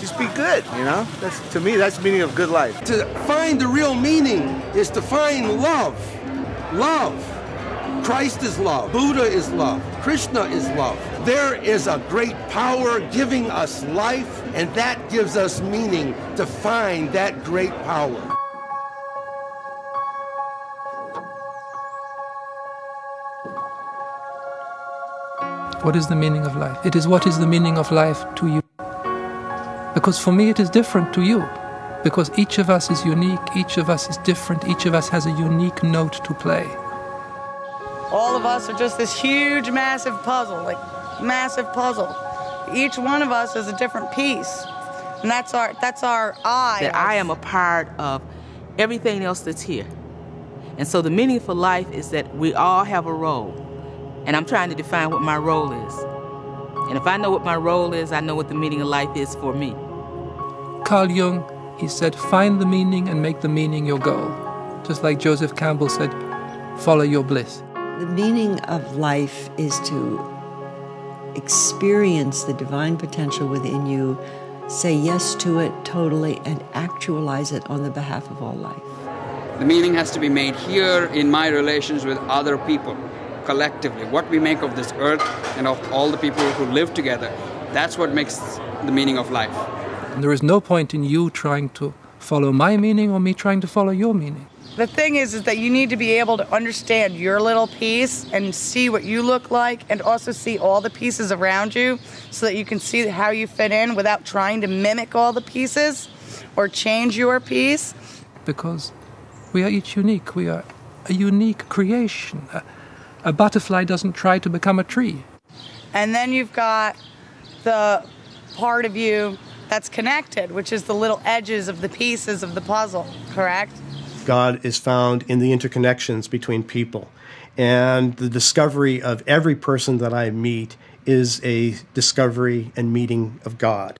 [SPEAKER 67] just be good, you know? That's to me that's the meaning of good life.
[SPEAKER 68] To find the real meaning is to find love. Love. Christ is love. Buddha is love. Krishna is love. There is a great power giving us life, and that gives us meaning to find that great power.
[SPEAKER 23] What is the meaning of life? It is what is the meaning of life to you. Because for me, it is different to you. Because each of us is unique, each of us is different, each of us has a unique note to play.
[SPEAKER 62] All of us are just this huge, massive puzzle, like massive puzzle. Each one of us is a different piece. And that's our that's our I.
[SPEAKER 53] that I am a part of everything else that's here. And so the meaning for life is that we all have a role. And I'm trying to define what my role is. And if I know what my role is, I know what the meaning of life is for me.
[SPEAKER 23] Carl Jung, he said, find the meaning and make the meaning your goal. Just like Joseph Campbell said, follow your bliss.
[SPEAKER 69] The meaning of life is to experience the divine potential within you, say yes to it totally, and actualize it on the behalf of all life.
[SPEAKER 70] The meaning has to be made here in my relations with other people, collectively. What we make of this earth and of all the people who live together, that's what makes the meaning of life.
[SPEAKER 23] And there is no point in you trying to follow my meaning or me trying to follow your meaning.
[SPEAKER 62] The thing is, is that you need to be able to understand your little piece and see what you look like, and also see all the pieces around you, so that you can see how you fit in without trying to mimic all the pieces or change your piece.
[SPEAKER 23] Because we are each unique. We are a unique creation. A, a butterfly doesn't try to become a tree.
[SPEAKER 62] And then you've got the part of you that's connected, which is the little edges of the pieces of the puzzle, correct?
[SPEAKER 71] God is found in the interconnections between people. And the discovery of every person that I meet is a discovery and meeting of God.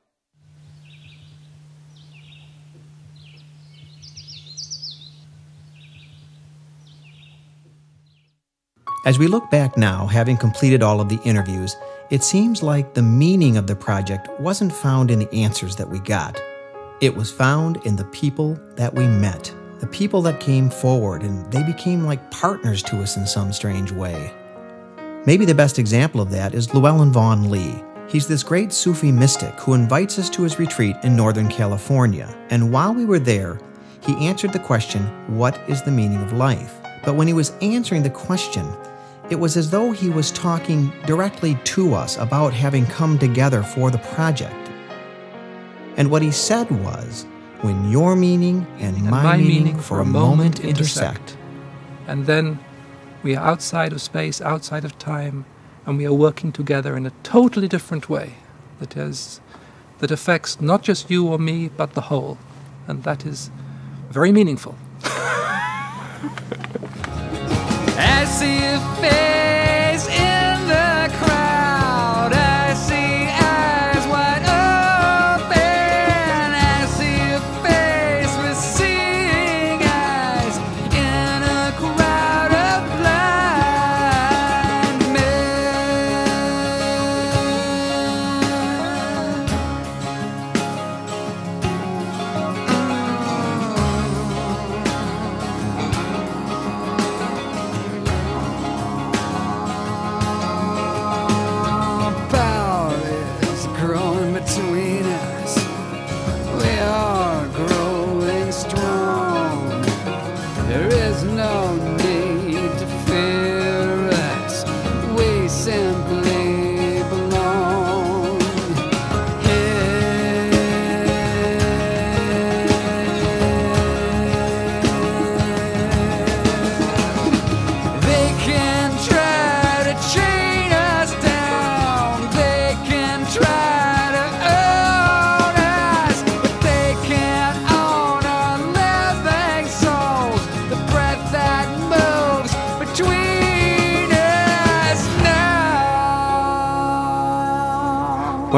[SPEAKER 2] As we look back now, having completed all of the interviews, it seems like the meaning of the project wasn't found in the answers that we got. It was found in the people that we met, the people that came forward, and they became like partners to us in some strange way. Maybe the best example of that is Llewellyn Vaughan Lee. He's this great Sufi mystic who invites us to his retreat in Northern California, and while we were there, he answered the question, What is the meaning of life? But when he was answering the question, it was as though he was talking directly to us about having come together for the project. And what he said was, when your meaning and my,
[SPEAKER 23] my
[SPEAKER 2] meaning,
[SPEAKER 23] meaning
[SPEAKER 2] for a moment intersect.
[SPEAKER 23] And then we are outside of space, outside of time, and we are working together in a totally different way that is that affects not just you or me, but the whole. And that is very meaningful.
[SPEAKER 72] See a face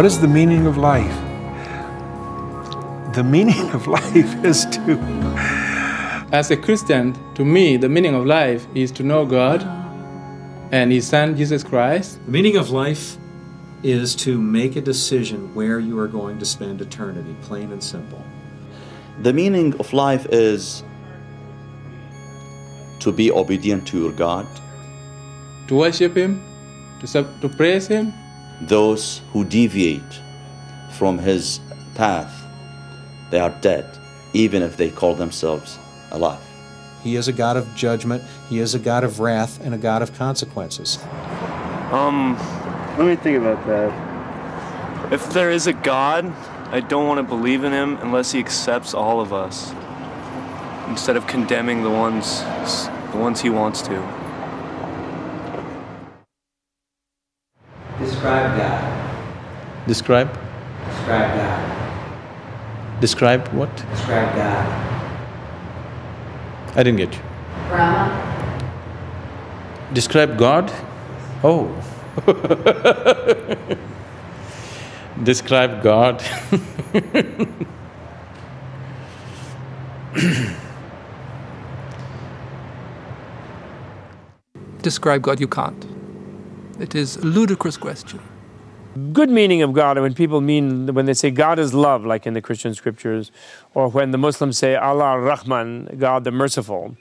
[SPEAKER 73] What is the meaning of life? The meaning of life is to
[SPEAKER 34] As a Christian, to me, the meaning of life is to know God and His Son, Jesus Christ.
[SPEAKER 11] The meaning of life is to make a decision where you are going to spend eternity, plain and simple.
[SPEAKER 6] The meaning of life is to be obedient to your God.
[SPEAKER 34] To worship Him, to, sub- to praise Him.
[SPEAKER 6] Those who deviate from His path, they are dead, even if they call themselves alive.
[SPEAKER 11] He is a God of judgment, He is a God of wrath, and a God of consequences.
[SPEAKER 9] Um, let me think about that. If there is a God, I don't want to believe in him unless he accepts all of us. Instead of condemning the ones the ones he wants to.
[SPEAKER 36] Describe God.
[SPEAKER 11] Describe?
[SPEAKER 36] Describe God.
[SPEAKER 11] Describe what?
[SPEAKER 36] Describe God.
[SPEAKER 11] I didn't get you.
[SPEAKER 15] Brahma.
[SPEAKER 11] Describe God? Oh. Describe God.
[SPEAKER 23] Describe God, you can't. It is a ludicrous question.
[SPEAKER 56] good meaning of God, when people mean, when they say God is love, like in the Christian scriptures, or when the Muslims say Allah Rahman, God the merciful,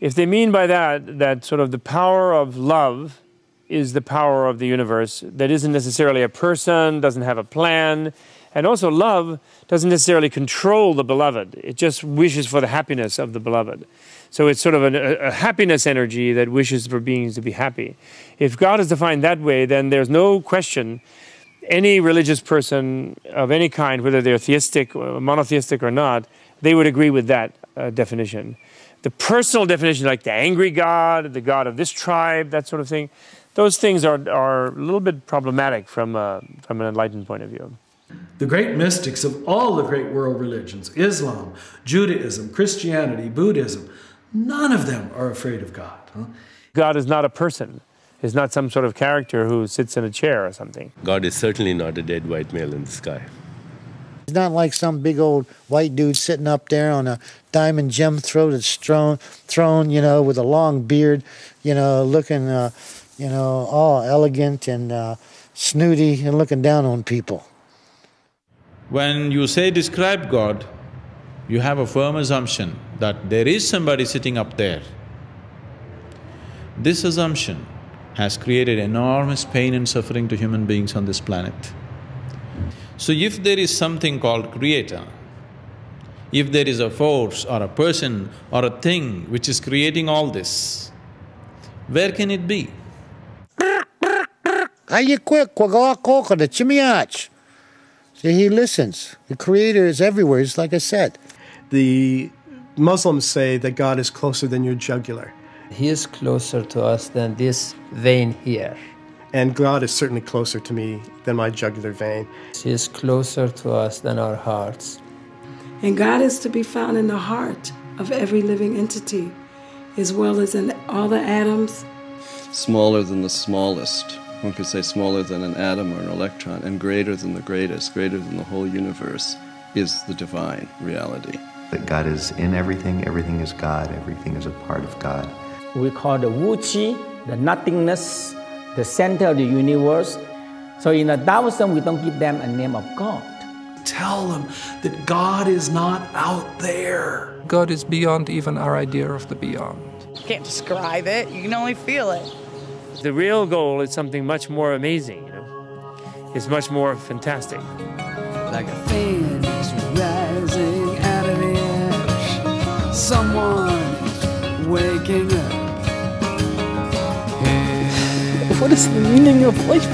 [SPEAKER 56] if they mean by that that sort of the power of love is the power of the universe, that isn't necessarily a person, doesn't have a plan, and also love doesn't necessarily control the beloved, it just wishes for the happiness of the beloved. So it's sort of an, a, a happiness energy that wishes for beings to be happy. If God is defined that way, then there's no question any religious person of any kind, whether they're theistic, or monotheistic or not, they would agree with that uh, definition. The personal definition, like the angry God, the God of this tribe, that sort of thing, those things are, are a little bit problematic from, uh, from an enlightened point of view.
[SPEAKER 74] The great mystics of all the great world religions Islam, Judaism, Christianity, Buddhism none of them are afraid of God. Huh?
[SPEAKER 56] God is not a person, is not some sort of character who sits in a chair or something.
[SPEAKER 20] God is certainly not a dead white male in the sky.
[SPEAKER 35] He's not like some big old white dude sitting up there on a diamond gem throated throne, throne, you know, with a long beard, you know, looking, uh, you know, all elegant and uh, snooty and looking down on people.
[SPEAKER 27] When you say describe God, you have a firm assumption that there is somebody sitting up there. This assumption has created enormous pain and suffering to human beings on this planet. So if there is something called creator, if there is a force or a person or a thing which is creating all this, where can it be?
[SPEAKER 35] Are quick? the chimiach. See, he listens. The creator is everywhere, just like I said.
[SPEAKER 75] The Muslims say that God is closer than your jugular.
[SPEAKER 76] He is closer to us than this vein here.
[SPEAKER 75] And God is certainly closer to me than my jugular vein.
[SPEAKER 76] He is closer to us than our hearts.
[SPEAKER 51] And God is to be found in the heart of every living entity, as well as in all the atoms.
[SPEAKER 9] Smaller than the smallest. One could say smaller than an atom or an electron, and greater than the greatest, greater than the whole universe, is the divine reality.
[SPEAKER 19] That God is in everything, everything is God, everything is a part of God.
[SPEAKER 49] We call the Wu Chi, the nothingness, the center of the universe. So in the Taoism, we don't give them a name of God.
[SPEAKER 74] Tell them that God is not out there.
[SPEAKER 23] God is beyond even our idea of the beyond.
[SPEAKER 77] You can't describe it, you can only feel it.
[SPEAKER 56] The real goal is something much more amazing, you know. It's much more fantastic.
[SPEAKER 78] Like a phoenix rising out of the ash, someone waking up.
[SPEAKER 49] What is the meaning of life?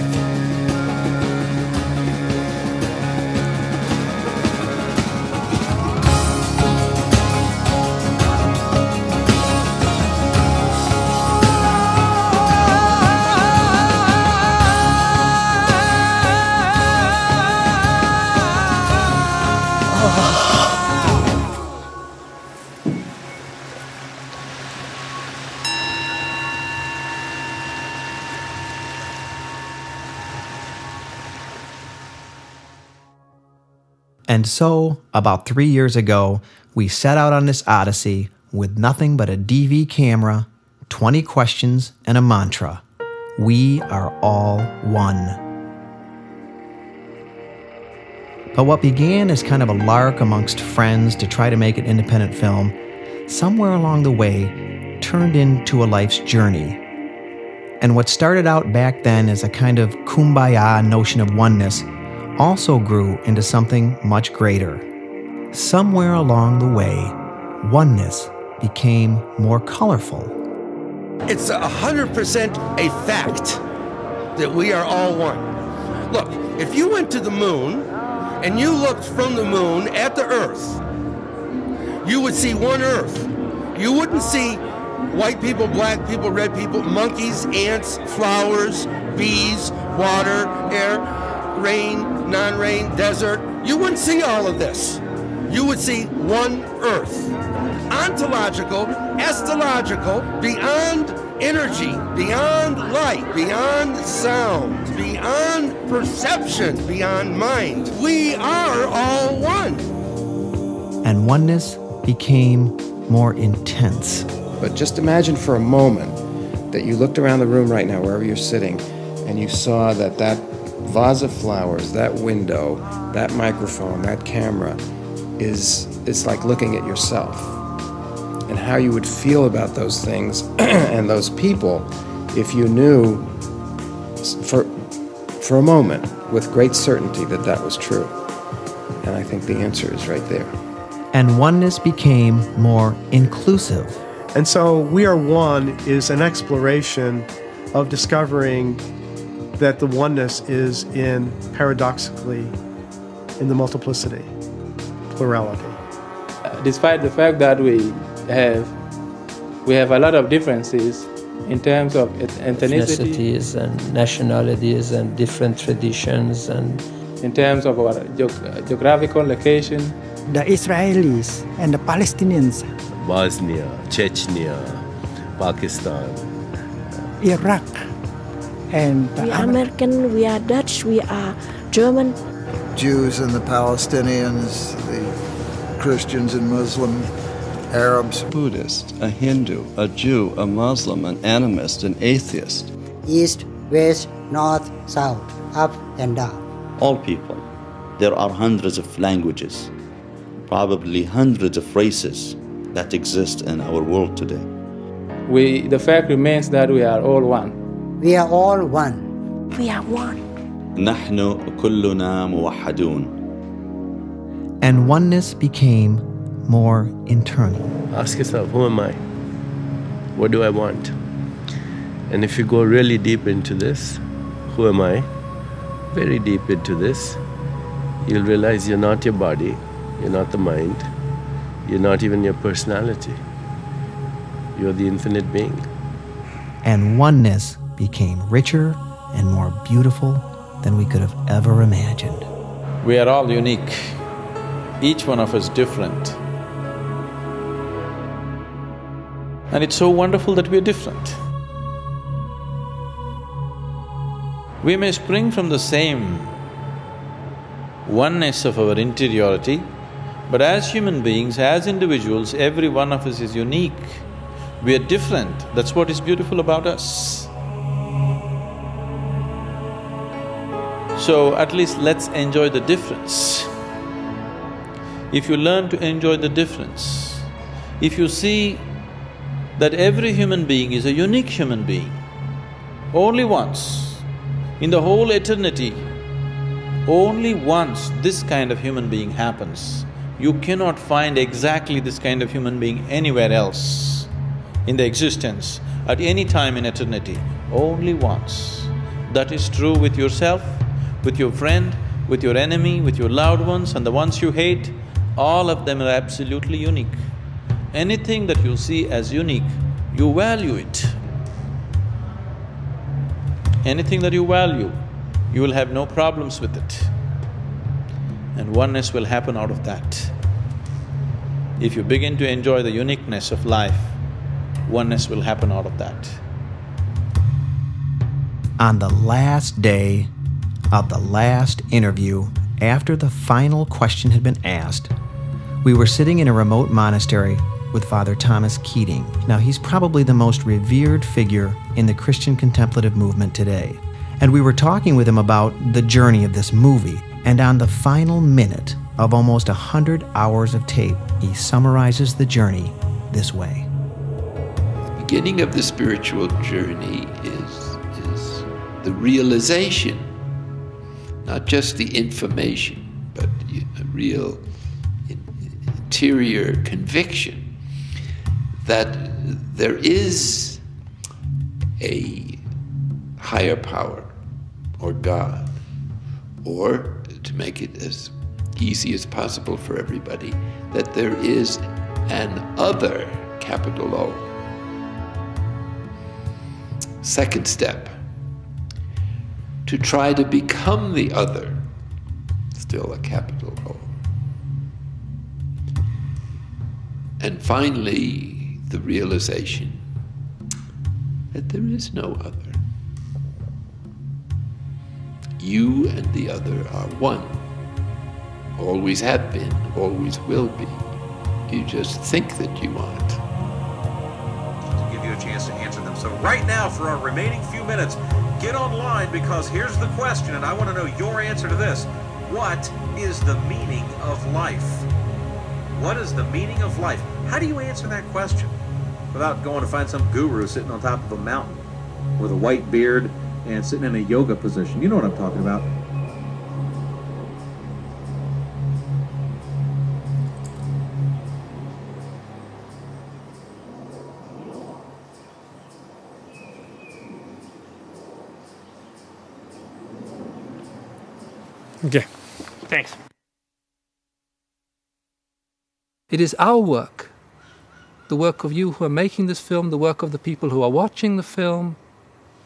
[SPEAKER 2] And so, about three years ago, we set out on this odyssey with nothing but a DV camera, 20 questions, and a mantra. We are all one. But what began as kind of a lark amongst friends to try to make an independent film, somewhere along the way turned into a life's journey. And what started out back then as a kind of kumbaya notion of oneness also grew into something much greater. Somewhere along the way, oneness became more colorful.
[SPEAKER 6] It's a hundred percent a fact that we are all one. Look, if you went to the moon and you looked from the moon at the Earth, you would see one Earth. You wouldn't see white people, black people, red people, monkeys, ants, flowers, bees, water, air, rain, non rain, desert. You wouldn't see all of this. You would see one Earth. Ontological, astrological, beyond energy, beyond light, beyond sound, beyond perception, beyond mind. We are all one.
[SPEAKER 2] And oneness became more intense.
[SPEAKER 35] But just imagine for a moment that you looked around the room right now, wherever you're sitting, and you saw that that vase of flowers, that window, that microphone, that camera is it's like looking at yourself and how you would feel about those things and those people if you knew for for a moment with great certainty that that was true. And I think the answer is right there.
[SPEAKER 2] And oneness became more inclusive.
[SPEAKER 79] And so, We Are One is an exploration of discovering that the oneness is in, paradoxically, in the multiplicity, plurality.
[SPEAKER 34] Uh, despite the fact that we have we have a lot of differences in terms of ethnicity,
[SPEAKER 76] ethnicities and nationalities and different traditions and
[SPEAKER 34] in terms of our geog- uh, geographical location,
[SPEAKER 41] the Israelis and the Palestinians,
[SPEAKER 20] Bosnia, Chechnya, Pakistan.
[SPEAKER 41] Iraq, and
[SPEAKER 45] We are American, we are Dutch, we are German.
[SPEAKER 80] Jews and the Palestinians, the Christians and Muslim, Arabs.
[SPEAKER 51] Buddhist, a Hindu, a Jew, a Muslim, an animist, an atheist.
[SPEAKER 81] East, west, north, south, up and down.
[SPEAKER 51] All people. There are hundreds of languages, probably hundreds of races that exist in our world today.
[SPEAKER 34] we the fact remains that we are all one.
[SPEAKER 81] We are all one.
[SPEAKER 45] We are one.
[SPEAKER 51] نحن كلنا موحدون.
[SPEAKER 2] And oneness became more internal.
[SPEAKER 20] Ask yourself, who am I? What do I want? And if you go really deep into this, who am I? Very deep into this, you'll realize you're not your body, you're not the mind, you're not even your personality. You're the infinite being.
[SPEAKER 2] And oneness became richer and more beautiful than we could have ever imagined.
[SPEAKER 27] We are all unique, each one of us different. And it's so wonderful that we're different. We may spring from the same oneness of our interiority, but as human beings, as individuals, every one of us is unique. We are different, that's what is beautiful about us. So at least let's enjoy the difference. If you learn to enjoy the difference, if you see that every human being is a unique human being, only once, in the whole eternity, only once this kind of human being happens. You cannot find exactly this kind of human being anywhere else in the existence at any time in eternity, only once. That is true with yourself, with your friend, with your enemy, with your loved ones and the ones you hate, all of them are absolutely unique. Anything that you see as unique, you value it. Anything that you value, you will have no problems with it. And oneness will happen out of that. If you begin to enjoy the uniqueness of life, oneness will happen out of that.
[SPEAKER 2] On the last day of the last interview after the final question had been asked, we were sitting in a remote monastery with Father Thomas Keating. Now, he's probably the most revered figure in the Christian contemplative movement today. And we were talking with him about the journey of this movie. And on the final minute of almost 100 hours of tape, he summarizes the journey this way.
[SPEAKER 37] The beginning of the spiritual journey is, is the realization, not just the information, but a real interior conviction that there is a higher power or God, or to make it as easy as possible for everybody, that there is an other, capital O. Second step, to try to become the other, still a capital O. And finally, the realization that there is no other. You and the other are one. Always have been, always will be. You just think that you aren't.
[SPEAKER 11] to give you a chance to answer them. So right now, for our remaining few minutes, get online because here's the question, and I want to know your answer to this. What is the meaning of life? What is the meaning of life? How do you answer that question without going to find some guru sitting on top of a mountain with a white beard and sitting in a yoga position? You know what I'm talking about.
[SPEAKER 56] Okay. Thanks.
[SPEAKER 23] It is our work, the work of you who are making this film, the work of the people who are watching the film,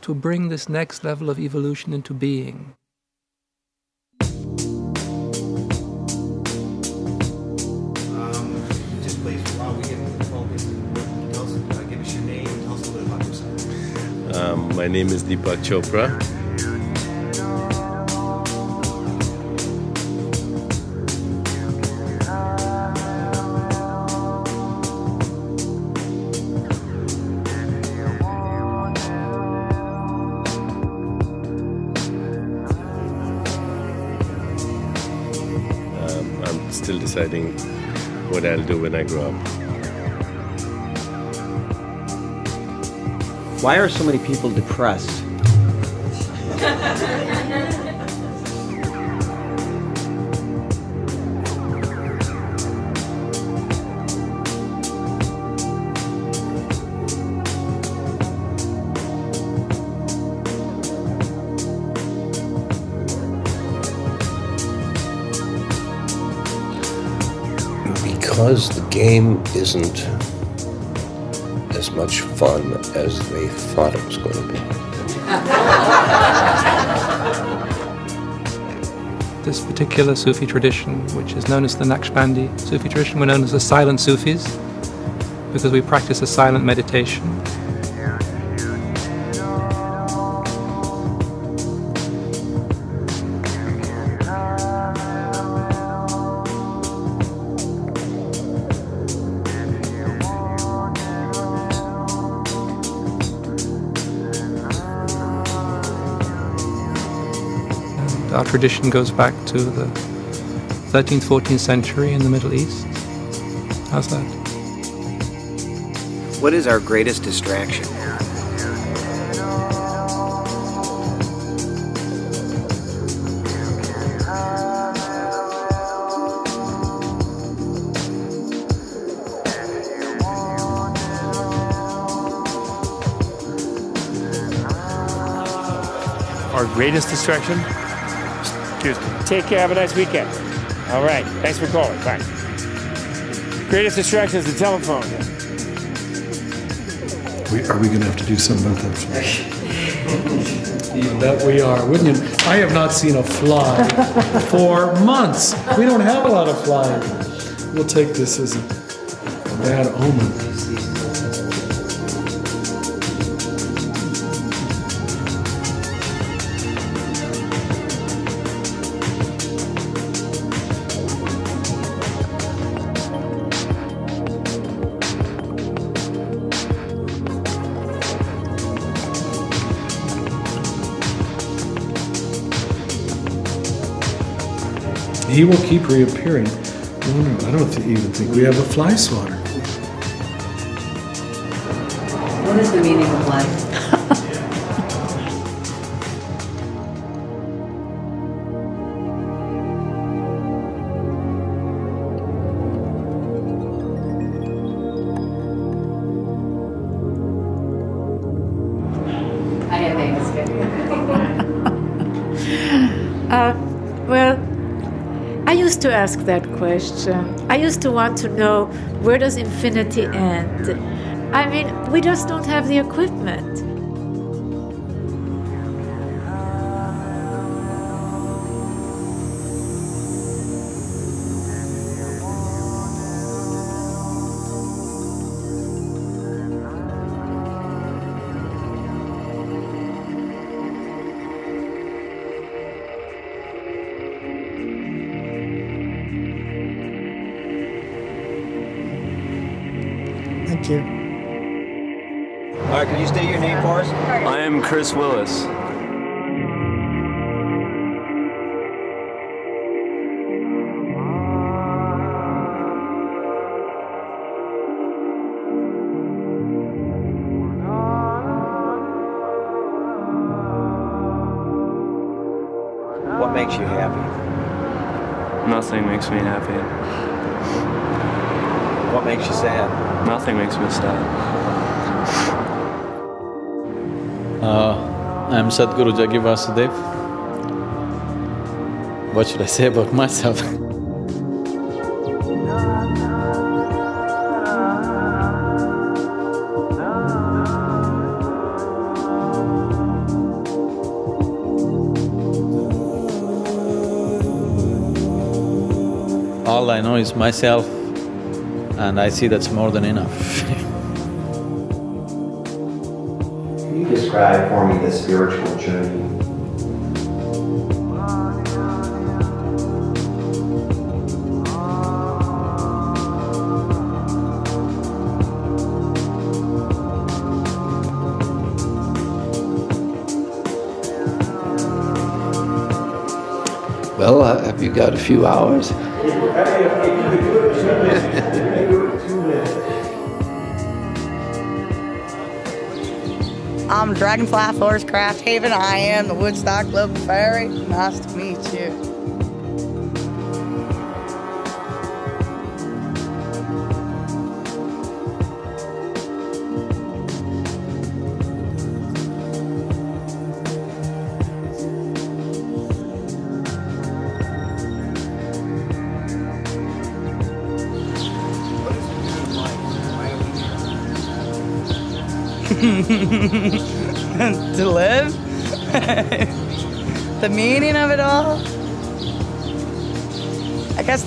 [SPEAKER 23] to bring this next level of evolution into being.
[SPEAKER 2] just please, while we get the focus, tell us, uh, give us your name, tell us a little bit about yourself.
[SPEAKER 20] Um, my name is Deepak Chopra. Deciding what I'll do when I grow up.
[SPEAKER 82] Why are so many people depressed?
[SPEAKER 40] Because the game isn't as much fun as they thought it was going to be.
[SPEAKER 23] This particular Sufi tradition, which is known as the Naqshbandi Sufi tradition, we're known as the silent Sufis because we practice a silent meditation. Tradition goes back to the 13th, 14th century in the Middle East. How's that?
[SPEAKER 82] What is our greatest distraction?
[SPEAKER 56] Our greatest distraction? Excuse me. Take care. Have a nice weekend. All right. Thanks for calling. Bye. Greatest distraction is the telephone.
[SPEAKER 80] We, are we going to have to do something about that? that we are, wouldn't you? I have not seen a fly for months. We don't have a lot of flies. We'll take this as a, a bad omen. He will keep reappearing. I don't even think we have a fly swatter.
[SPEAKER 34] Ask that question. I used to want to know where does infinity end? I mean, we just don't have the equipment.
[SPEAKER 9] Chris Willis.
[SPEAKER 2] What makes you happy?
[SPEAKER 9] Nothing makes me happy.
[SPEAKER 2] What makes you sad?
[SPEAKER 9] Nothing makes me sad.
[SPEAKER 27] Uh, I'm Sadhguru Jaggi Vasudev. What should I say about myself? All I know is myself, and I see that's more than enough.
[SPEAKER 2] describe for me the spiritual journey?
[SPEAKER 37] Well, uh, have you got a few hours?
[SPEAKER 83] Dragonfly Forest Craft Haven. I am the Woodstock Global Fairy. Nice to meet you.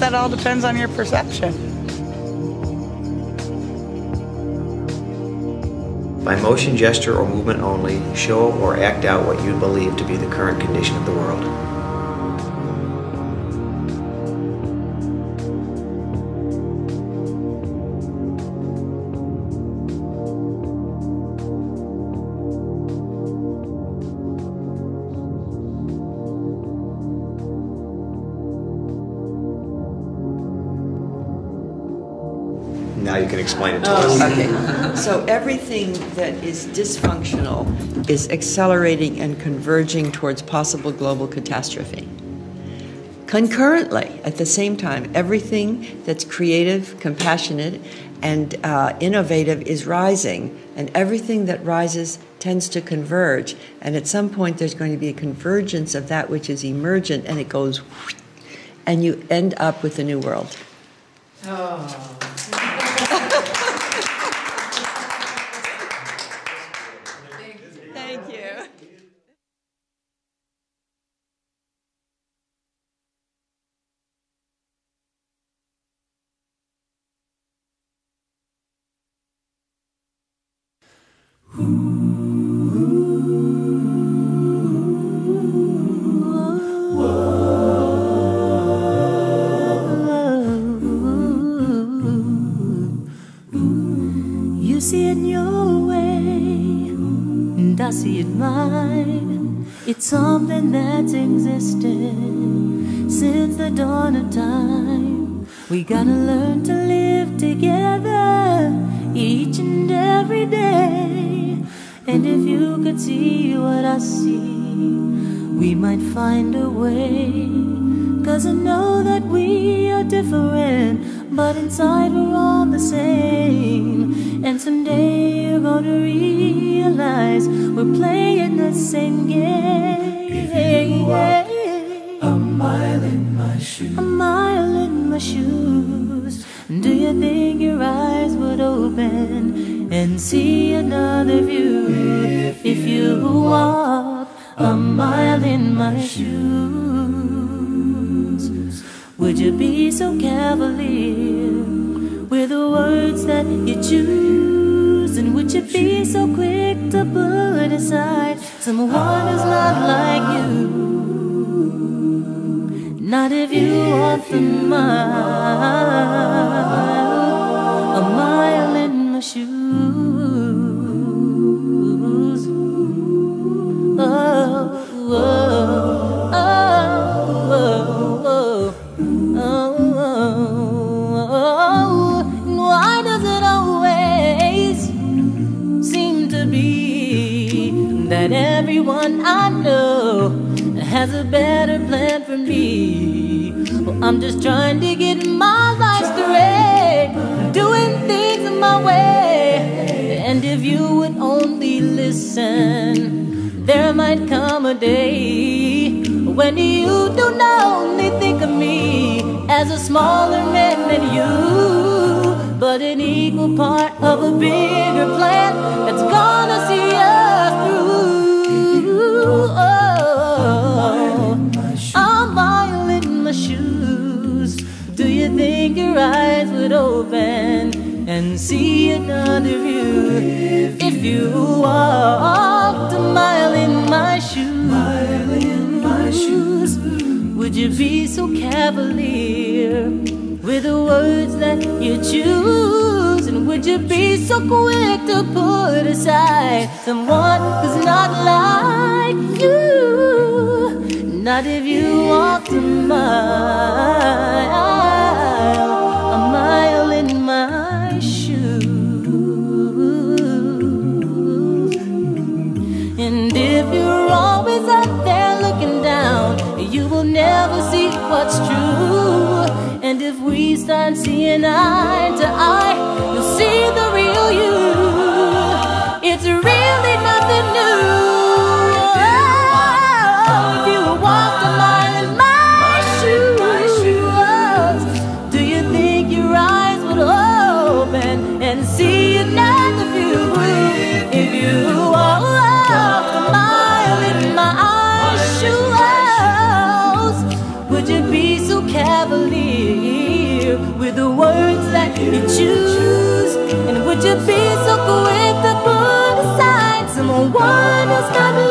[SPEAKER 83] That all depends on your perception.
[SPEAKER 2] By motion, gesture, or movement only, show or act out what you believe to be the current condition of the world. Explain it to us.
[SPEAKER 84] Okay, so everything that is dysfunctional is accelerating and converging towards possible global catastrophe. Concurrently, at the same time, everything that's creative, compassionate, and uh, innovative is rising, and everything that rises tends to converge. And at some point, there's going to be a convergence of that which is emergent, and it goes, and you end up with a new world. Thank
[SPEAKER 50] We gotta learn to live together each and every day. And if you could see what I see, we might find a way. Cause I know that we are different, but inside we're all that everyone I know has a better plan for me. Well, I'm just trying to get my life straight, doing things my way. And if you would only listen, there might come a day when you don't only think of me as a smaller man than you, but an equal part of a bigger plan that's gonna see open and see another view if you walked a mile in my shoes? Would you be so cavalier with the words that you choose? And would you be so quick to put aside someone who's not like you? Not if you walked a mile, never see what's true. And if we start seeing eye to eye, who's